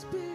Spirit,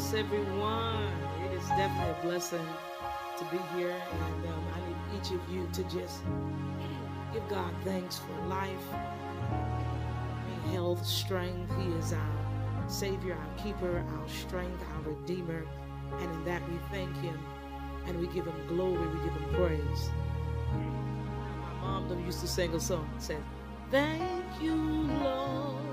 bless everyone. It is definitely a blessing to be here, and um, I need each of you to just give God thanks for life, health, strength. He is our Savior, our keeper, our strength, our Redeemer, and in that we thank Him and we give Him glory, we give Him praise. My mom used to sing a song that said, Thank you, Lord.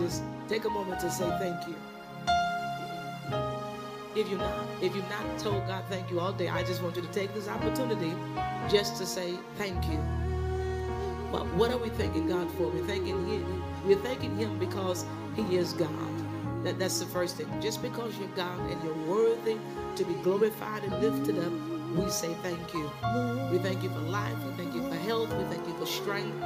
Just take a moment to say thank you. If you're not, if you've not told God thank you all day, I just want you to take this opportunity just to say thank you. But what are we thanking God for? We're thanking Him. We're thanking Him because He is God. That, that's the first thing. Just because you're God and you're worthy to be glorified and lifted up, we say thank you. We thank you for life. We thank you for health. We thank you for strength.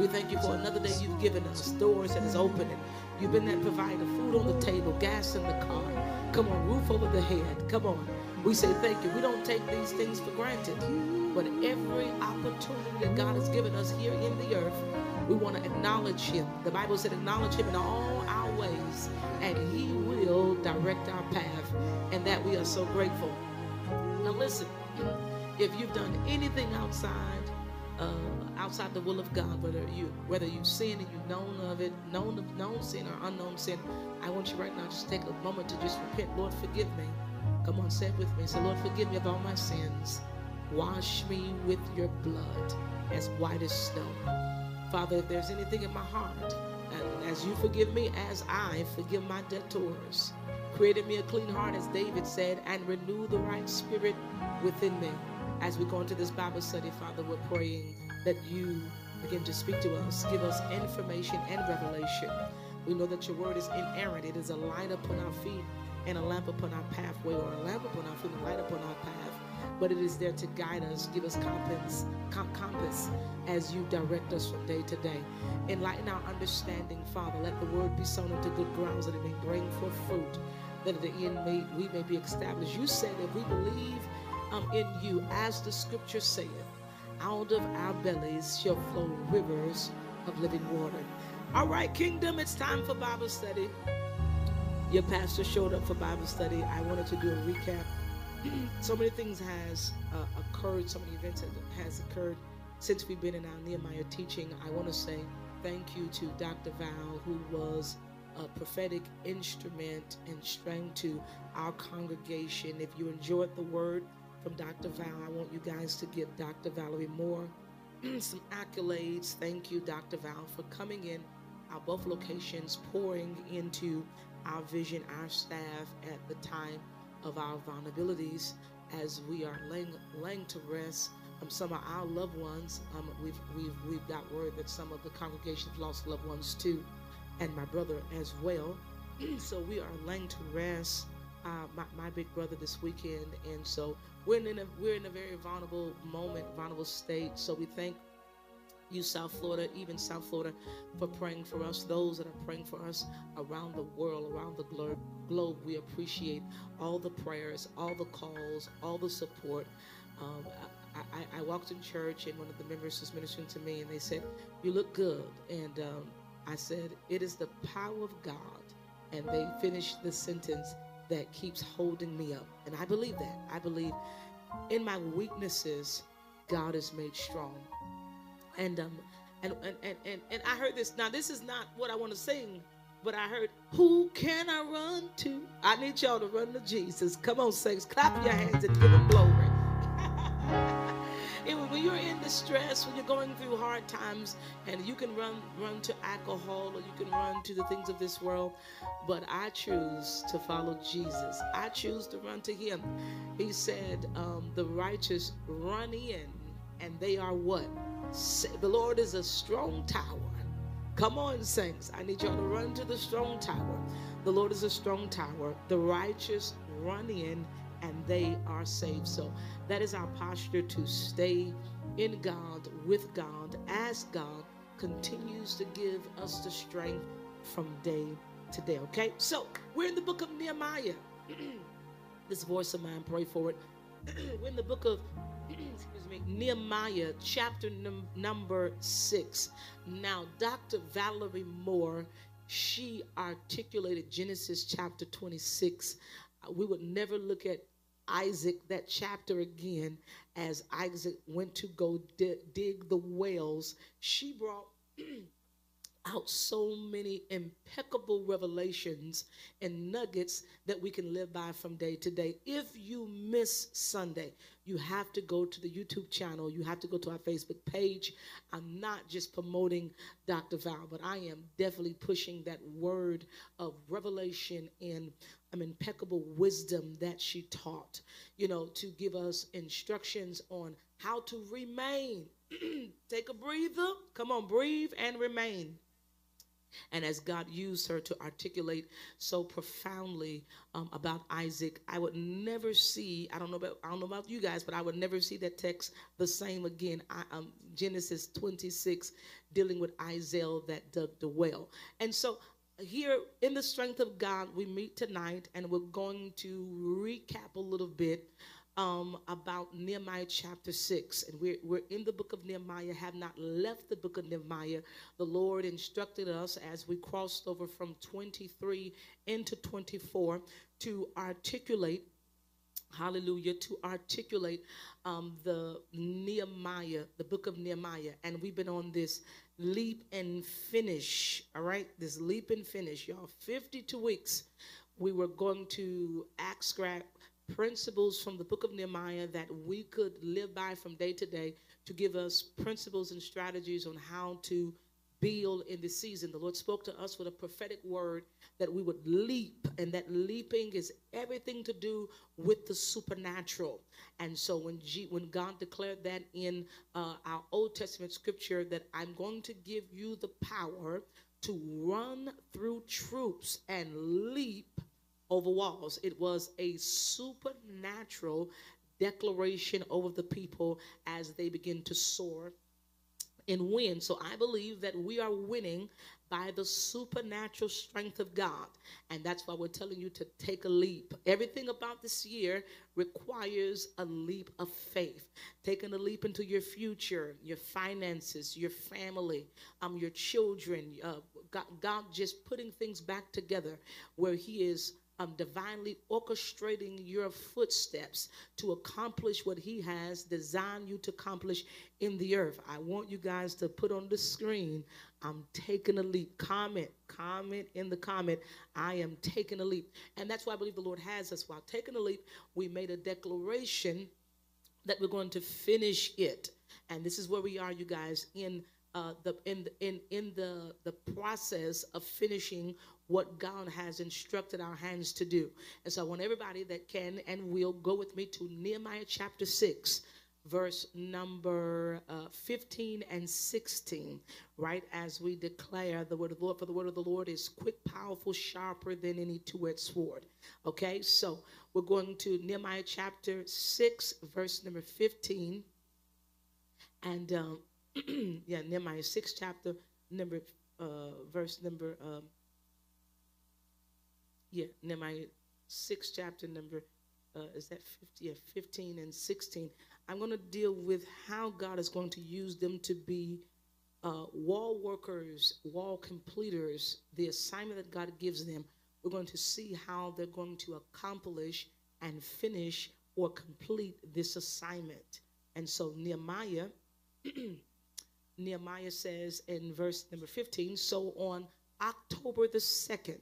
We thank you for another day you've given us, doors that is opening. You've been that provider, food on the table, gas in the car. Come on, roof over the head. Come on. We say thank you. We don't take these things for granted. But every opportunity that God has given us here in the earth, we want to acknowledge Him. The Bible said, acknowledge Him in all our ways, and He will direct our path. And that we are so grateful. Now, listen, if you've done anything outside, uh, outside the will of God, whether you whether you've sinned and you've known of it, known of known sin or unknown sin, I want you right now just take a moment to just repent. Lord, forgive me. Come on, say it with me. Say, Lord, forgive me of all my sins. Wash me with your blood as white as snow. Father, if there's anything in my heart, as you forgive me, as I forgive my debtors, create in me a clean heart, as David said, and renew the right spirit within me. As we go into this Bible study, Father, we're praying that you begin to speak to us, give us information and revelation. We know that your word is inerrant. It is a light upon our feet and a lamp upon our pathway, or a lamp upon our feet and a light upon our path. But it is there to guide us, give us compass, com- compass as you direct us from day to day. Enlighten our understanding, Father. Let the word be sown into good grounds that it may bring forth fruit, that at the end may, we may be established. You said that we believe um, in you, as the scripture saith, out of our bellies shall flow rivers of living water. All right, kingdom, it's time for Bible study. Your pastor showed up for Bible study. I wanted to do a recap. so many things has uh, occurred, so many events has occurred since we've been in our Nehemiah teaching. I want to say thank you to Dr. Val, who was a prophetic instrument and strength to our congregation. If you enjoyed the word from Dr. Val, I want you guys to give Dr. Valerie Moore some accolades. Thank you, Dr. Val, for coming in our both locations, pouring into our vision, our staff at the time of our vulnerabilities as we are laying, laying to rest um, some of our loved ones. Um, we've, we've, we've got word that some of the congregations lost loved ones too, and my brother as well. so we are laying to rest uh, my, my big brother this weekend, and so we're in a we're in a very vulnerable moment, vulnerable state. So we thank you, South Florida, even South Florida, for praying for us. Those that are praying for us around the world, around the globe, globe we appreciate all the prayers, all the calls, all the support. Um, I, I, I walked in church and one of the members was ministering to me, and they said, "You look good," and um, I said, "It is the power of God." And they finished the sentence that keeps holding me up, and I believe that. I believe in my weaknesses, God is made strong and um and and, and and and I heard this now this is not what I want to sing But I heard, Who can I run to? I need y'all to run to Jesus. Come on, saints. Clap your hands and give him glory. When you're in distress, when you're going through hard times, and you can run run to alcohol or you can run to the things of this world, but I choose to follow Jesus. I choose to run to Him. He said, um, "The righteous run in, and they are what? The Lord is a strong tower." Come on, saints. I need y'all to run to the strong tower. The Lord is a strong tower. The righteous run in and they are saved. So that is our posture to stay in God, with God, as God continues to give us the strength from day to day. Okay? So we're in the book of Nehemiah. this voice of mine, pray for it. we're in the book of excuse me, Nehemiah, chapter num- number six. Now, Dr. Valerie Moore, she articulated Genesis chapter 26. Uh, We would never look at Isaac, that chapter again, as Isaac went to go di- dig the wells. She brought out so many impeccable revelations and nuggets that we can live by from day to day. If you miss Sunday, you have to go to the YouTube channel. You have to go to our Facebook page. I'm not just promoting Dr. Val, but I am definitely pushing that word of revelation and um, impeccable wisdom that she taught, you know, to give us instructions on how to remain. Take a breather. Come on, breathe and remain. And as God used her to articulate so profoundly um, about Isaac, I would never see. I don't know about I don't know about you guys, but I would never see that text the same again. I, um, Genesis 26, dealing with Isaac that dug the well, and so here in the strength of God, we meet tonight, and we're going to recap a little bit um, about Nehemiah chapter 6. And we're, we're in the book of Nehemiah, have not left the book of Nehemiah. The Lord instructed us as we crossed over from 23 into 24 to articulate hallelujah, to articulate um, the Nehemiah, the book of Nehemiah. And we've been on this leap and finish, all right? This leap and finish, y'all. 52 weeks, we were going to extract principles from the book of Nehemiah that we could live by from day to day to give us principles and strategies on how to build in this season. The Lord spoke to us with a prophetic word that we would leap, and that leaping is everything to do with the supernatural. And so when G, when God declared that in uh, our Old Testament scripture that I'm going to give you the power to run through troops and leap over walls, it was a supernatural declaration over the people as they begin to soar and win. So I believe that we are winning by the supernatural strength of God. And that's why we're telling you to take a leap. Everything about this year requires a leap of faith. Taking a leap into your future, your finances, your family, um, your children. Uh, God, God just putting things back together where He is um, divinely orchestrating your footsteps to accomplish what He has designed you to accomplish in the earth. I want you guys to put on the screen, I'm taking a leap. Comment, comment in the comment, I am taking a leap. And that's why I believe the Lord has us. While taking a leap, we made a declaration that we're going to finish it. And this is where we are, you guys, in uh, the in in in the the process of finishing what God has instructed our hands to do. And so I want everybody that can and will go with me to Nehemiah chapter six. Verse number uh, 15 and 16, right? As we declare the word of the Lord, for the word of the Lord is quick, powerful, sharper than any two edged sword. Okay, so we're going to Nehemiah chapter 6, verse number 15. And um, yeah, Nehemiah 6 chapter number uh verse number um yeah, Nehemiah 6 chapter number uh is that 50 yeah, 15 and 16. I'm going to deal with how God is going to use them to be uh, wall workers, wall completers, the assignment that God gives them. We're going to see how they're going to accomplish and finish or complete this assignment. And so Nehemiah Nehemiah says in verse number 15, so on October the 2nd,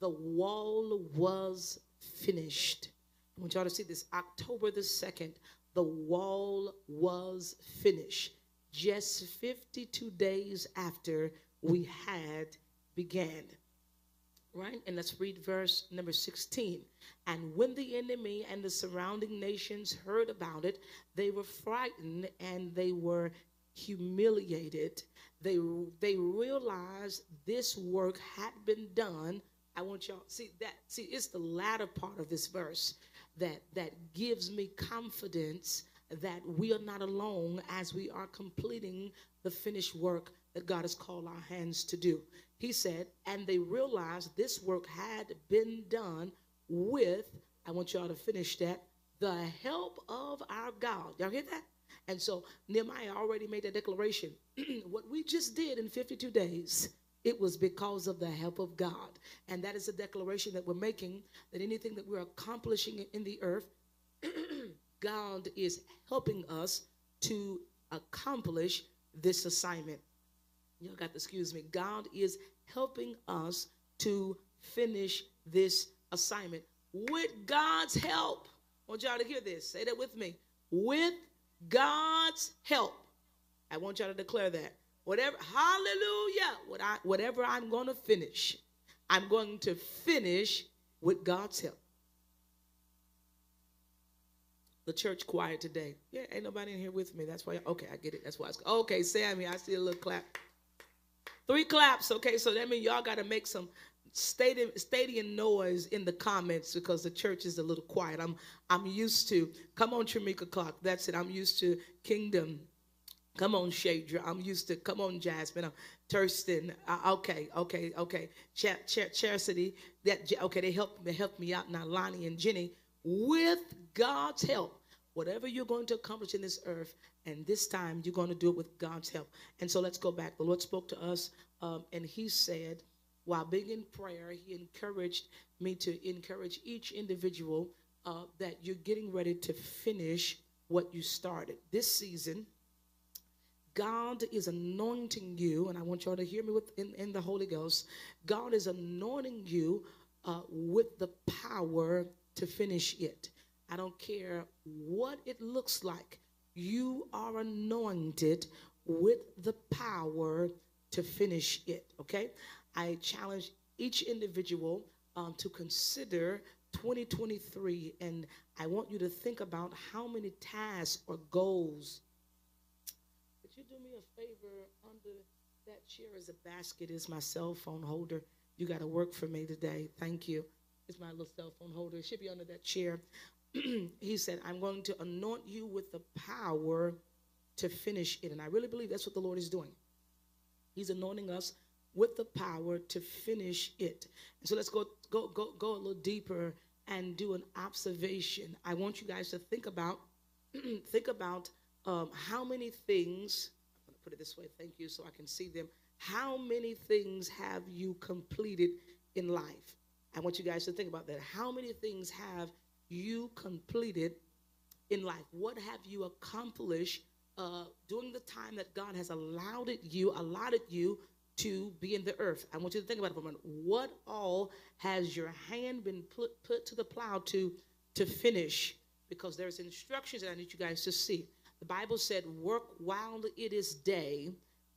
the wall was finished. I want y'all to see this. October the 2nd, the wall was finished. Just 52 days after we had began. Right? And let's read verse number 16. And when the enemy and the surrounding nations heard about it, they were frightened and they were humiliated. They, they realized this work had been done. I want y'all see that. See, it's the latter part of this verse that that gives me confidence that we are not alone as we are completing the finished work that God has called our hands to do. He said, and they realized this work had been done with, I want y'all to finish that, the help of our God. Y'all hear that? And so Nehemiah already made a declaration. what we just did in 52 days, it was because of the help of God. And that is a declaration that we're making that anything that we're accomplishing in the earth, God is helping us to accomplish this assignment. Y'all got to excuse me. God is helping us to finish this assignment with God's help. I want y'all to hear this. Say that with me. With God's help. I want y'all to declare that. Whatever, hallelujah. What I, whatever I'm going to finish, I'm going to finish with God's help. The church choir today. Yeah, ain't nobody in here with me. That's why. Okay, I get it. That's why. It's, okay, Sammy, I see a little clap. Three claps. Okay, so that means y'all got to make some stadium stadium noise in the comments because the church is a little quiet. I'm I'm used to. Come on, Tramika Clark. That's it. I'm used to Kingdom. Come on, Shadra. I'm used to. Come on, Jasmine. I'm Thurston. Uh, okay, okay, okay. Ch- Ch- Charity. That okay. They helped. me. helped me out now. Lonnie and Jenny. With God's help, whatever you're going to accomplish in this earth, and this time you're going to do it with God's help. And so let's go back. The Lord spoke to us, um, and He said while being in prayer, he encouraged me to encourage each individual uh, that you're getting ready to finish what you started. This season, God is anointing you, and I want y'all to hear me with, in, in the Holy Ghost. God is anointing you uh, with the power to finish it. I don't care what it looks like. You are anointed with the power to finish it, okay? I challenge each individual um, to consider 2023, and I want you to think about how many tasks or goals. Could you do me a favor? Under that chair is a basket, is my cell phone holder. You got to work for me today. Thank you. It's my little cell phone holder. It should be under that chair. he said, I'm going to anoint you with the power to finish it. And I really believe that's what the Lord is doing. He's anointing us with the power to finish it. And so let's go go go go a little deeper and do an observation. I want you guys to think about think about um, how many things. Put it this way. Thank you, so I can see them. How many things have you completed in life? I want you guys to think about that. How many things have you completed in life? What have you accomplished uh, during the time that God has allowed it you, allotted you to be in the earth. I want you to think about it for a moment. What all has your hand been put, put to the plow to, to finish? Because there's instructions that I need you guys to see. The Bible said, Work while it is day,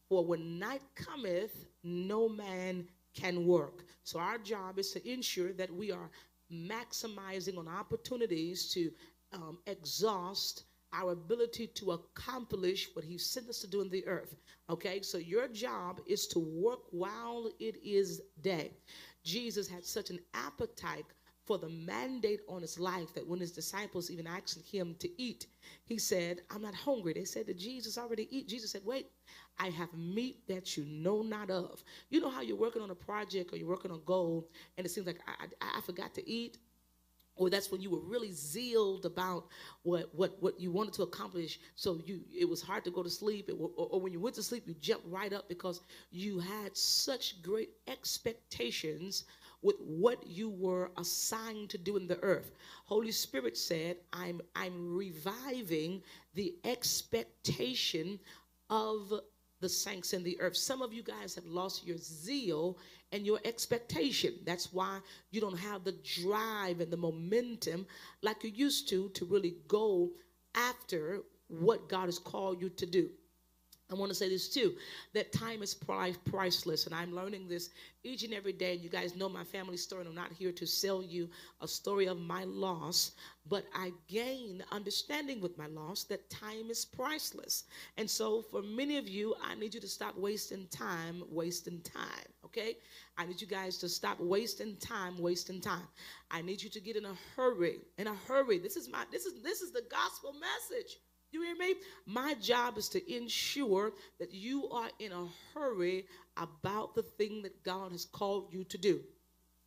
for when night cometh, no man can work. So our job is to ensure that we are maximizing on opportunities to um, exhaust our ability to accomplish what he sent us to do in the earth. Okay, so your job is to work while it is day. Jesus had such an appetite for the mandate on his life that when his disciples even asked him to eat, he said, I'm not hungry. They said that Jesus already eat. Jesus said, Wait, I have meat that you know not of. You know how you're working on a project or you're working on a goal and it seems like I, I, I forgot to eat or that's when you were really zealed about what what what you wanted to accomplish so you it was hard to go to sleep or, or, when you went to sleep you jumped right up because you had such great expectations with what you were assigned to do in the earth holy spirit said i'm i'm reviving the expectation of the saints in the earth. Some of you guys have lost your zeal and your expectation. That's why you don't have the drive and the momentum like you used to to really go after what God has called you to do. I want to say this too that time is pri- priceless, and I'm learning this each and every day. And you guys know my family story, and I'm not here to sell you a story of my loss, but I gain understanding with my loss that time is priceless. And so, for many of you, I need you to stop wasting time, wasting time, okay? I need you guys to stop wasting time, wasting time. I need you to get in a hurry, in a hurry. This is my this is this is the gospel message. You hear me? My job is to ensure that you are in a hurry about the thing that God has called you to do.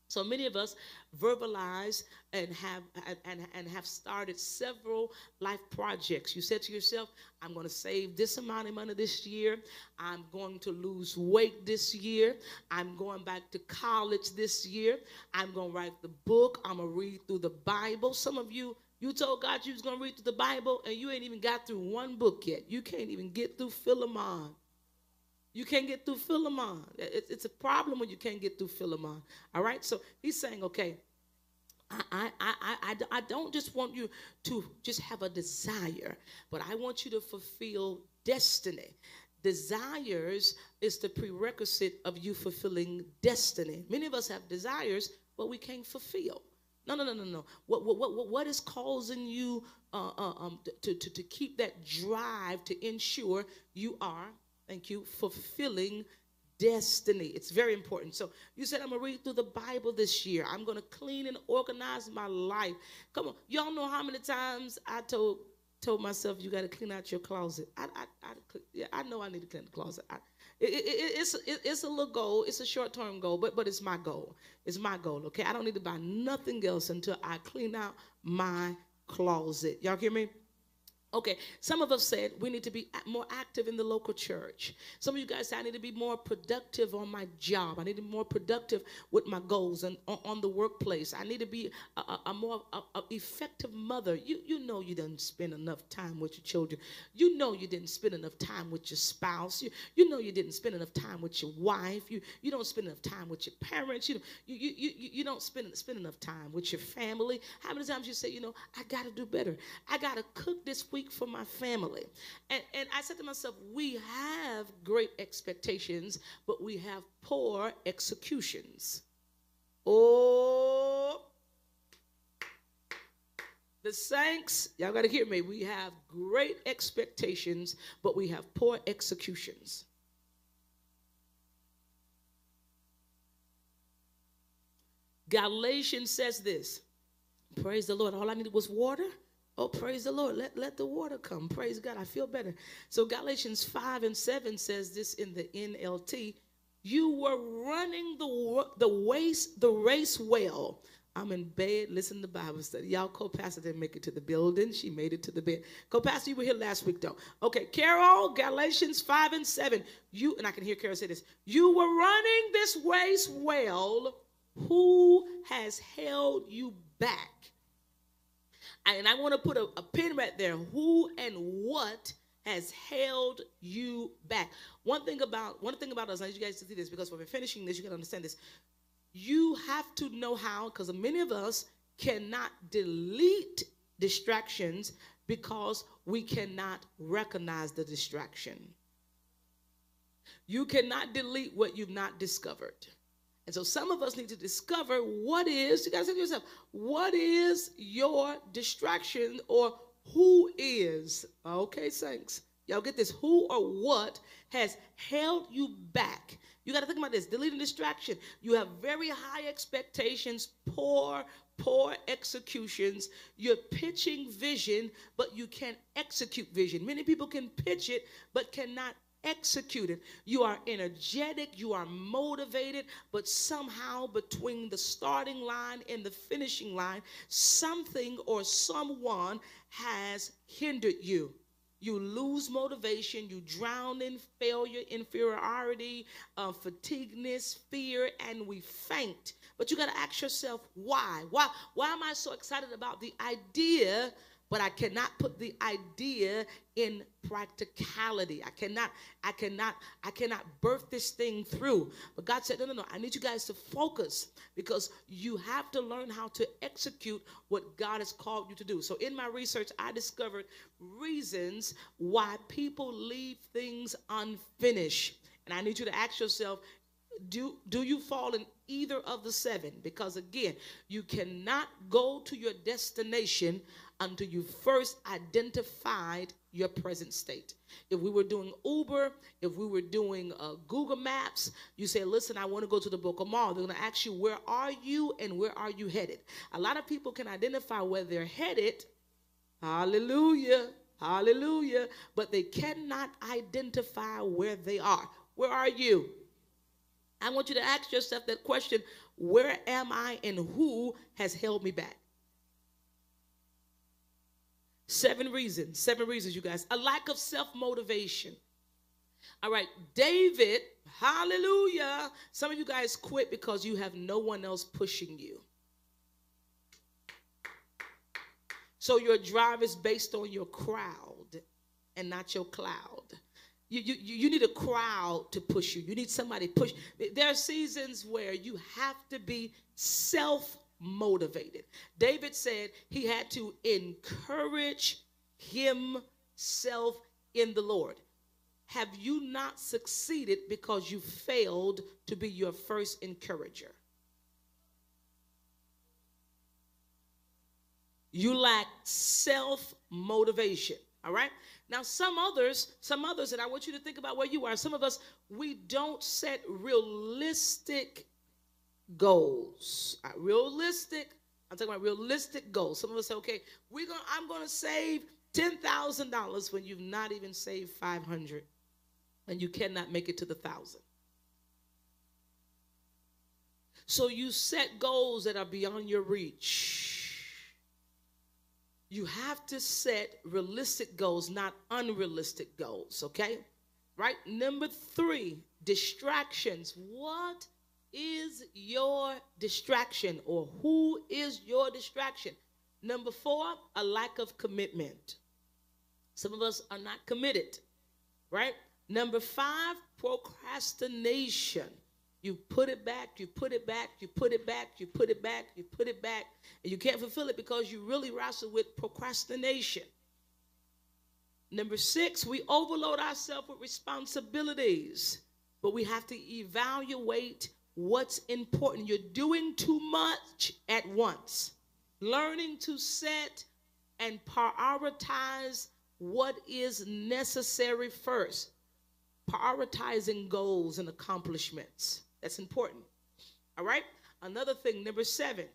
So many of us verbalize and have and, and have started several life projects. You said to yourself, I'm going to save this amount of money this year. I'm going to lose weight this year. I'm going back to college this year. I'm going to write the book. I'm going to read through the Bible. Some of you you told God you was going to read through the Bible, and you ain't even got through one book yet. You can't even get through Philemon. You can't get through Philemon. It's a problem when you can't get through Philemon. All right? So he's saying, okay, I, I, I, I, I don't just want you to just have a desire, but I want you to fulfill destiny. Desires is the prerequisite of you fulfilling destiny. Many of us have desires, but we can't fulfill. No, no, no, no, no. What, what, what, what is causing you uh, uh, um, to, to, to keep that drive to ensure you are, thank you, fulfilling destiny. It's very important. So you said, I'm going to read through the Bible this year. I'm going to clean and organize my life. Come on. Y'all know how many times I told told myself you got to clean out your closet. I, I, I, yeah, I know I need to clean the closet. I, it, it, it's it, it's a little goal. It's a short term goal, but but it's my goal. It's my goal. Okay, I don't need to buy nothing else until I clean out my closet. Y'all hear me? Okay, some of us said we need to be more active in the local church. Some of you guys said I need to be more productive on my job. I need to be more productive with my goals and on, the workplace. I need to be a, a, a more a, effective mother. You you know you didn't spend enough time with your children. You know you didn't spend enough time with your spouse. You, you know you didn't spend enough time with your wife. You you don't spend enough time with your parents. You you you you, you don't spend spend enough time with your family. How many times you say you know I got to do better. I got to cook this for my family. And, and I said to myself, we have great expectations, but we have poor executions. Oh, the saints, y'all got to hear me. We have great expectations, but we have poor executions. Galatians says this. Praise the Lord. All I needed was water. Oh, praise the Lord. Let, let the water come. Praise God. I feel better. So Galatians 5 and 7 says this in the NLT. You were running the, the, race, the race well. I'm in bed, listen to Bible study. Y'all, co-pastor didn't make it to the building. She made it to the bed. Co-pastor, you were here last week, though. Okay, Carol, Galatians 5 and 7. You, and I can hear Carol say this. You were running this race well. Who has held you back? And I want to put a, a pin right there. Who and what has held you back? One thing about one thing about us, I need you guys to see this because when we're finishing this, you can understand this. You have to know how, because many of us cannot delete distractions because we cannot recognize the distraction. You cannot delete what you've not discovered. And so some of us need to discover what is, you gotta say to yourself, what is your distraction or who is, okay, saints, y'all get this, who or what has held you back? You gotta think about this, deleting distraction. You have very high expectations, poor, poor executions. You're pitching vision, but you can't execute vision. Many people can pitch it, but cannot executed. You are energetic, you are motivated, but somehow between the starting line and the finishing line, something or someone has hindered you. You lose motivation, you drown in failure, inferiority, uh, fatigueness, fear, and we faint. But you got to ask yourself, why? Why? Why am I so excited about the idea but I cannot put the idea in practicality. I cannot, I cannot, I cannot birth this thing through. But God said, no, no, no, I need you guys to focus because you have to learn how to execute what God has called you to do. So in my research, I discovered reasons why people leave things unfinished. And I need you to ask yourself, do do you fall in either of the seven because again you cannot go to your destination until you first identified your present state. If we were doing uber if we were doing uh, google maps you say listen i want to go to the book of mall. They're going to ask you where are you and where are you headed? A lot of people can identify where they're headed. Hallelujah. Hallelujah. But they cannot identify where they are. Where are you? I want you to ask yourself that question. Where am I and who has held me back? Seven reasons, seven reasons, you guys. A lack of self motivation. All right, David, hallelujah. Some of you guys quit because you have no one else pushing you. So your drive is based on your crowd and not your cloud. You, you, you need a crowd to push you. You need somebody push. There are seasons where you have to be self motivated. David said he had to encourage himself in the Lord. Have you not succeeded because you failed to be your first encourager? You lack self motivation. All right? Now, some others, some others, and I want you to think about where you are. Some of us, we don't set realistic goals. Uh, realistic, I'm talking about realistic goals. Some of us say, okay, we're gonna I'm gonna save $10,000 when you've not even saved 500 and you cannot make it to the thousand. So you set goals that are beyond your reach you have to set realistic goals, not unrealistic goals, okay? Right? Number three, distractions. What is your distraction or who is your distraction? Number four, a lack of commitment. Some of us are not committed, right? Number five, procrastination. You put it back, you put it back, you put it back, you put it back, you put it back, and you can't fulfill it because you really wrestle with procrastination. Number six, we overload ourselves with responsibilities, but we have to evaluate what's important. You're doing too much at once. Learning to set and prioritize what is necessary first. Prioritizing goals and accomplishments. That's important. All right? Another thing, number seven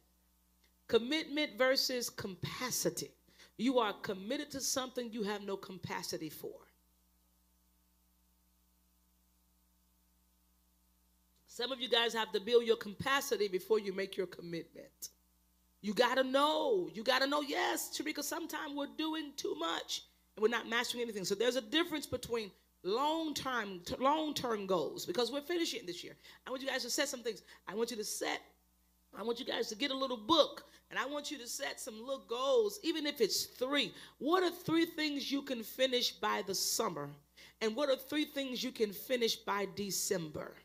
commitment versus capacity. You are committed to something you have no capacity for. Some of you guys have to build your capacity before you make your commitment. You got to know. You got to know, yes, Sharika, sometimes we're doing too much and we're not mastering anything. So there's a difference between long term long term goals because we're finishing this year. I want you guys to set some things. I want you to set. I want you guys to get a little book and I want you to set some little goals, even if it's three. What are three things you can finish by the summer? And what are three things you can finish by December?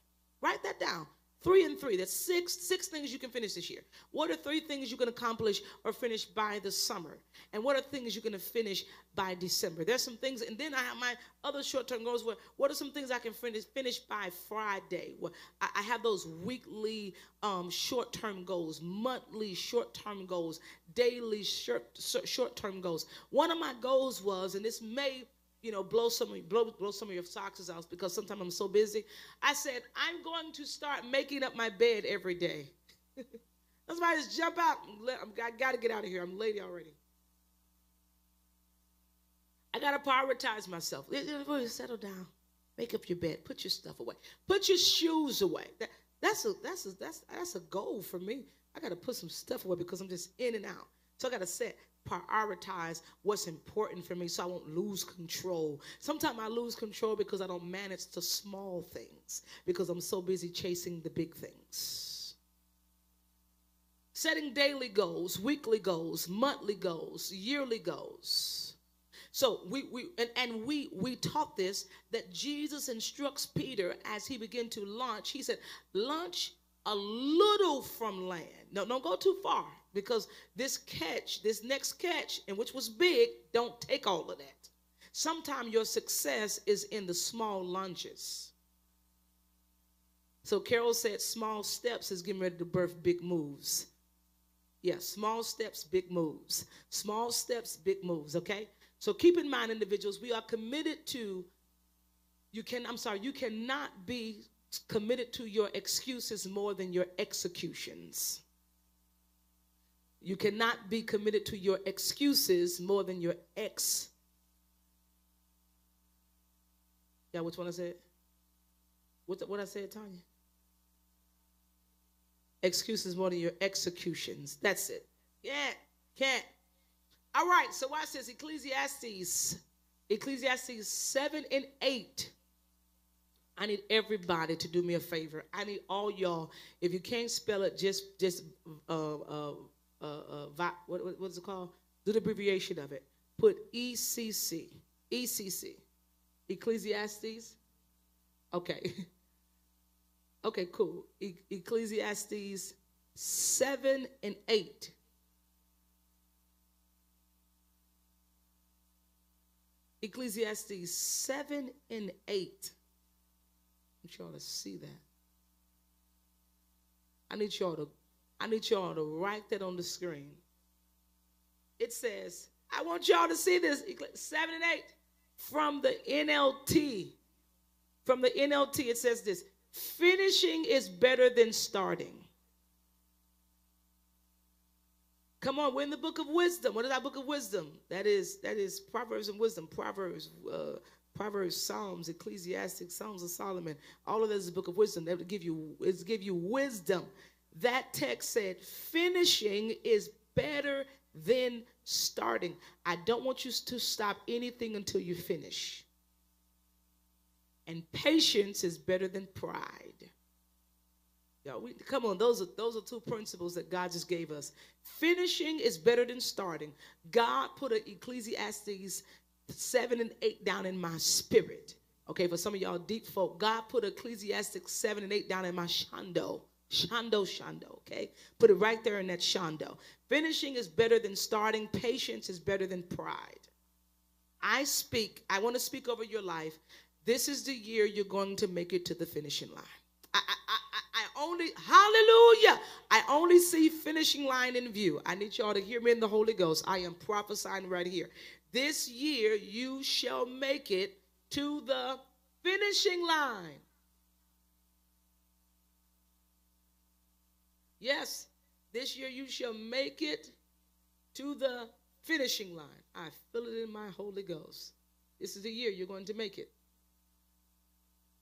Write that down. Three and three. That's six, six things you can finish this year. What are three things you can accomplish or finish by the summer? And what are things going to finish by December? There's some things, and then I have my other short-term goals. Where what are some things I can finish finish by Friday? Well, I, I have those weekly um, short-term goals, monthly short-term goals, daily short short-term goals. One of my goals was, and this may you know, blow some blow, blow some of your socks out because sometimes I'm so busy. I said, I'm going to start making up my bed every day. That's why I just jump out. I got to get out of here. I'm late already. I got to prioritize myself. Settle down. Make up your bed. Put your stuff away. Put your shoes away. That, that's a that's a that's that's a goal for me. I got to put some stuff away because I'm just in and out. So I got to set prioritize what's important for me so I won't lose control. Sometimes I lose control because I don't manage the small things because I'm so busy chasing the big things. setting daily goals, weekly goals, monthly goals, yearly goals. So we we and, and we we taught this that Jesus instructs Peter as he began to launch. He said, "Launch a little from land. No, don't go too far because this catch, this next catch, and which was big, don't take all of that. Sometimes your success is in the small lunges. So Carol said small steps is getting ready to birth big moves. Yes, small steps, big moves. Small steps, big moves, okay? So keep in mind, individuals, we are committed to, you can, I'm sorry, you cannot be committed to your excuses more than your executions. You cannot be committed to your excuses more than your ex. Yeah, which one I said? What, what I said, Tanya? Excuses more than your executions. That's it. Yeah, can't. All right, so watch this Ecclesiastes, Ecclesiastes 7 and 8. I need everybody to do me a favor. I need all y'all. If you can't spell it, just just uh, uh, uh, uh what, what, what's it called? Do the abbreviation of it. Put ECC. ECC. Ecclesiastes. Okay. okay, cool. E- Ecclesiastes 7 and 8. Ecclesiastes 7 and 8 I want y'all to see that. I need y'all to, I need y'all to write that on the screen. It says, I want y'all to see this. Seven and eight. From the NLT. From the NLT, it says this finishing is better than starting. Come on, we're in the book of wisdom. What is that book of wisdom? That is that is Proverbs and wisdom. Proverbs, uh, Proverbs, Psalms, Ecclesiastes, Psalms of Solomon, all of this is a book of wisdom. That would give you is give you wisdom. That text said, finishing is better than starting. I don't want you to stop anything until you finish. And patience is better than pride. Yo, we, come on, those are those are two principles that God just gave us. Finishing is better than starting. God put an Ecclesiastes seven and eight down in my spirit. Okay, for some of y'all deep folk, God put Ecclesiastic seven and eight down in my shando. Shando, shando, okay? Put it right there in that shando. Finishing is better than starting, patience is better than pride. I speak, I want to speak over your life. This is the year you're going to make it to the finishing line. I, I, I, I only, hallelujah, I only see finishing line in view. I need y'all to hear me in the Holy Ghost. I am prophesying right here. This year you shall make it to the finishing line. Yes, this year you shall make it to the finishing line. I feel it in my Holy Ghost. This is the year you're going to make it.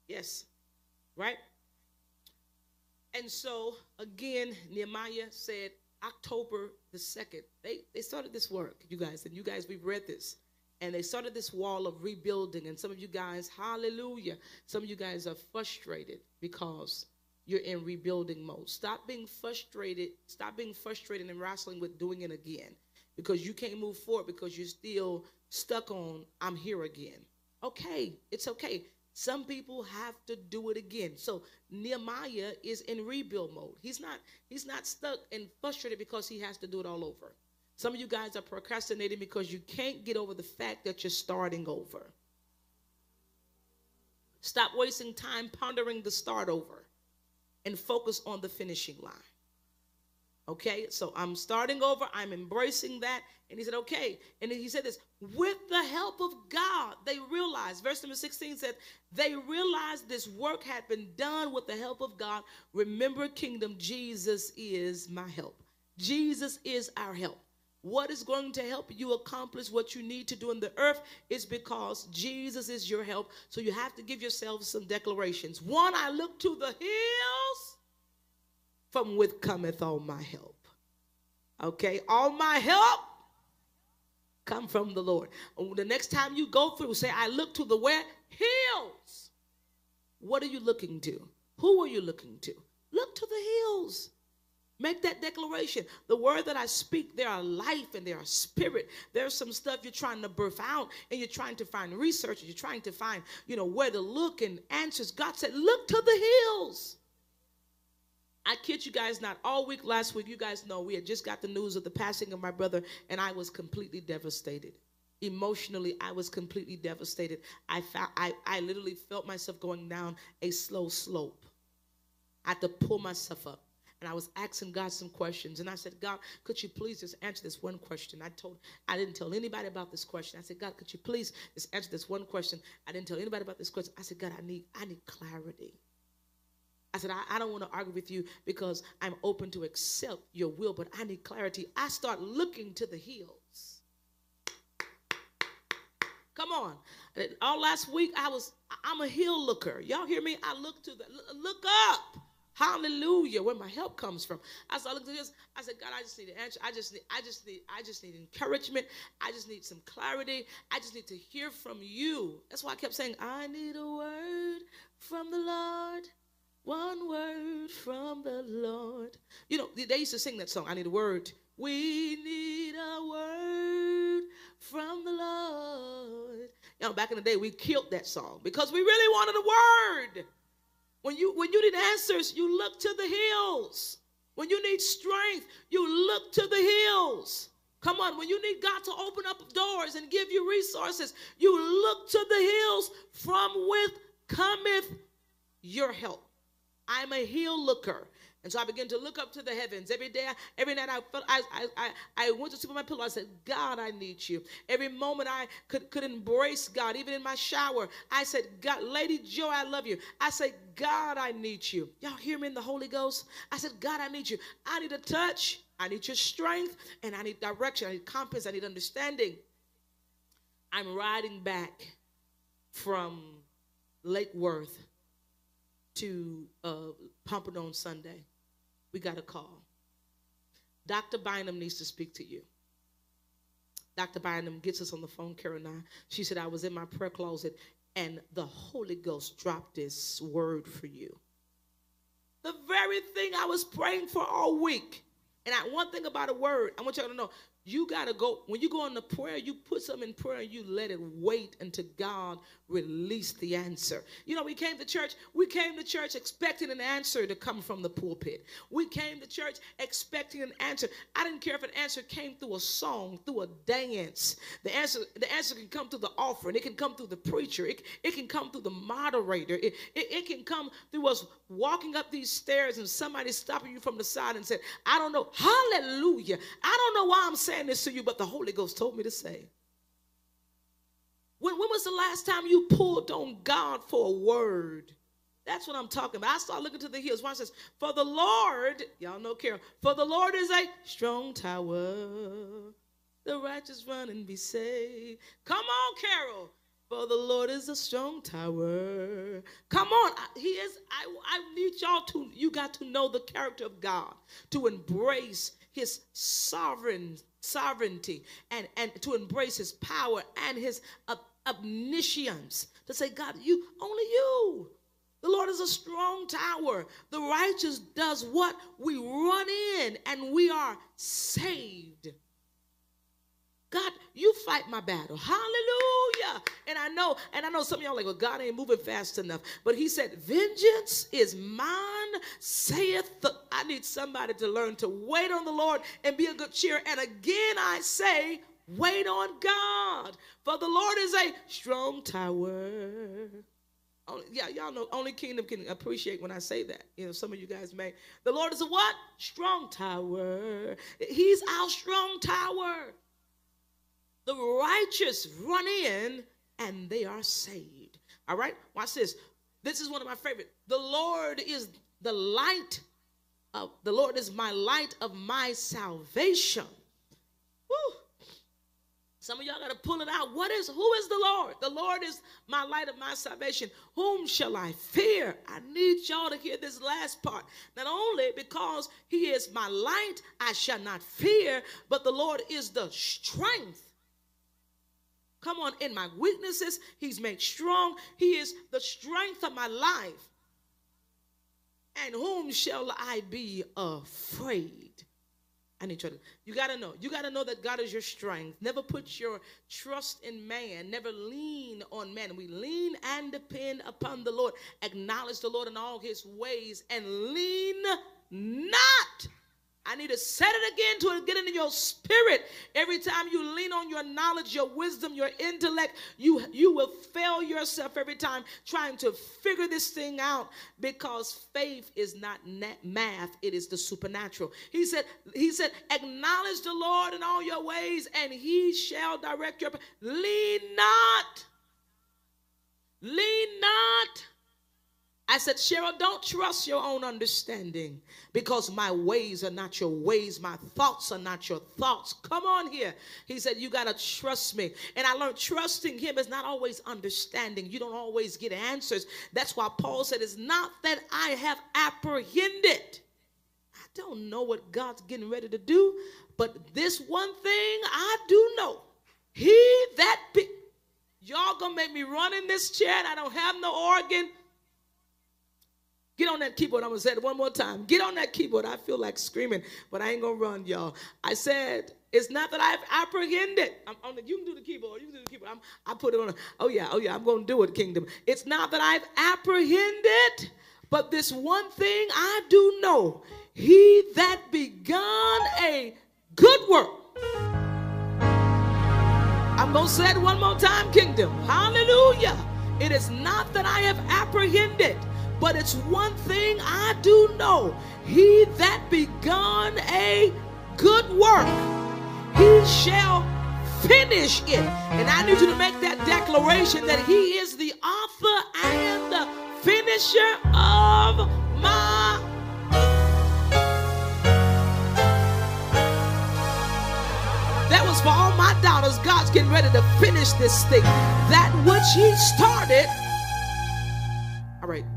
Yes, right? And so, again, Nehemiah said, October the 2nd, they, they started this work, you guys, and you guys, we've read this. And they started this wall of rebuilding. And some of you guys, hallelujah, some of you guys are frustrated because you're in rebuilding mode. Stop being frustrated. Stop being frustrated and wrestling with doing it again because you can't move forward because you're still stuck on, I'm here again. Okay, it's okay. Some people have to do it again. So Nehemiah is in rebuild mode. He's not he's not stuck and frustrated because he has to do it all over. Some of you guys are procrastinating because you can't get over the fact that you're starting over. Stop wasting time pondering the start over and focus on the finishing line. Okay, so I'm starting over. I'm embracing that. And he said, okay. And he said this with the help of God, they realized, verse number 16 said, they realized this work had been done with the help of God. Remember, kingdom, Jesus is my help. Jesus is our help. What is going to help you accomplish what you need to do in the earth is because Jesus is your help. So you have to give yourself some declarations. One, I look to the hills from which cometh all my help. Okay, all my help come from the Lord. Oh, the next time you go through, say, I look to the where? Hills. What are you looking to? Who are you looking to? Look to the hills. Make that declaration. The word that I speak, there are life and there are spirit. There's some stuff you're trying to birth out and you're trying to find research you're trying to find, you know, where to look and answers. God said, look to the hills. I kid you guys not. All week last week, you guys know we had just got the news of the passing of my brother, and I was completely devastated. Emotionally, I was completely devastated. I, found, I, I literally felt myself going down a slow slope. I had to pull myself up. And I was asking God some questions. And I said, God, could you please just answer this one question? I told I didn't tell anybody about this question. I said, God, could you please just answer this one question? I didn't tell anybody about this question. I said, God, I need I need clarity. I said, I, I don't want to argue with you because I'm open to accept your will, but I need clarity. I start looking to the hills. Come on. All last week I was I'm a hill looker. Y'all hear me? I look to the look up. Hallelujah, where my help comes from. I looked at this, I said, God, I just need an answer. I just need, I just need, I just need encouragement. I just need some clarity. I just need to hear from you. That's why I kept saying, I need a word from the Lord. One word from the Lord. You know, they used to sing that song, I need a word. We need a word from the Lord. You know, back in the day, we killed that song because we really wanted a word. When you when you need answers, you look to the hills. When you need strength, you look to the hills. Come on, when you need God to open up doors and give you resources, you look to the hills from which cometh your help. I'm a hill looker. And so I began to look up to the heavens. Every day, every night I felt I, I, I, went to sleep on my pillow. I said, God, I need you. Every moment I could, could embrace God, even in my shower, I said, God, Lady Joe, I love you. I said, God, I need you. Y'all hear me in the Holy Ghost? I said, God, I need you. I need a touch. I need your strength, and I need direction. I need compass. I need understanding. I'm riding back from Lake Worth to uh, Pompano on Sunday. We got a call. Dr. Bynum needs to speak to you. Dr. Bynum gets us on the phone, Carol and I. She said, I was in my prayer closet and the Holy Ghost dropped this word for you. The very thing I was praying for all week. And I, one thing about a word, I want y'all to know you got to go, when you go into prayer, you put something in prayer and you let it wait until God release the answer. You know, we came to church, we came to church expecting an answer to come from the pulpit. We came to church expecting an answer. I didn't care if an answer came through a song, through a dance. The answer, the answer can come through the offering, it can come through the preacher, it, it can come through the moderator, it, it, it can come through us walking up these stairs and somebody stopping you from the side and said, I don't know, hallelujah. I don't know why I'm saying saying this to you, but the Holy Ghost told me to say. When, when was the last time you pulled on God for a word? That's what I'm talking about. I start looking to the hills. One says, For the Lord, y'all know Carol, for the Lord is a strong tower. The righteous run and be saved. Come on, Carol. For the Lord is a strong tower. Come on. He is. I, I need y'all to, you got to know the character of God, to embrace his sovereign sovereignty and, and to embrace his power and his omniscience. To say, God, you, only you. The Lord is a strong tower. The righteous does what? We run in and we are saved. God, you fight my battle. Hallelujah. And I know, and I know some of y'all like, well, God ain't moving fast enough. But he said, Vengeance is mine, saith the. I need somebody to learn to wait on the Lord and be a good cheer. And again I say, wait on God. For the Lord is a strong tower. Only, yeah, y'all know only kingdom can appreciate when I say that. You know, some of you guys may. The Lord is a what? Strong tower. He's our strong tower. The righteous run in and they are saved. All right, watch this. This is one of my favorite. The Lord is the light of the Lord is my light of my salvation. Woo. Some of y'all got to pull it out. What is who is the Lord? The Lord is my light of my salvation. Whom shall I fear? I need y'all to hear this last part. Not only because he is my light, I shall not fear, but the Lord is the strength Come on, in my weaknesses, He's made strong. He is the strength of my life. And whom shall I be afraid? I need you to, you got to know. You got to know that God is your strength. Never put your trust in man. Never lean on man. We lean and depend upon the Lord. Acknowledge the Lord in all his ways and lean not I need to set it again to get into your spirit. Every time you lean on your knowledge, your wisdom, your intellect, you, you will fail yourself every time trying to figure this thing out because faith is not math, it is the supernatural. He said, He said, acknowledge the Lord in all your ways, and he shall direct your lean not. Lean not I said, Cheryl, don't trust your own understanding because my ways are not your ways. My thoughts are not your thoughts. Come on here. He said, You got to trust me. And I learned trusting him is not always understanding. You don't always get answers. That's why Paul said, It's not that I have apprehended. I don't know what God's getting ready to do, but this one thing I do know. He that be. Y'all gonna make me run in this chair I don't have no organ. Get on that keyboard. I'm going to say it one more time. Get on that keyboard. I feel like screaming, but I ain't going to run, y'all. I said, it's not that I've apprehended. I'm on the, you can do the keyboard. You can do the keyboard. I'm, I put it on. Oh, yeah. Oh, yeah. I'm going to do it, kingdom. It's not that I've apprehended, but this one thing I do know. He that begun a good work. I'm going to say it one more time, kingdom. Hallelujah. It is not that I have apprehended but it's one thing I do know He that begun a good work, he shall finish it. And I need you to make that declaration that He is the author and the finisher of my That was for all my daughters. God's getting ready to finish this thing. That which He started. All right.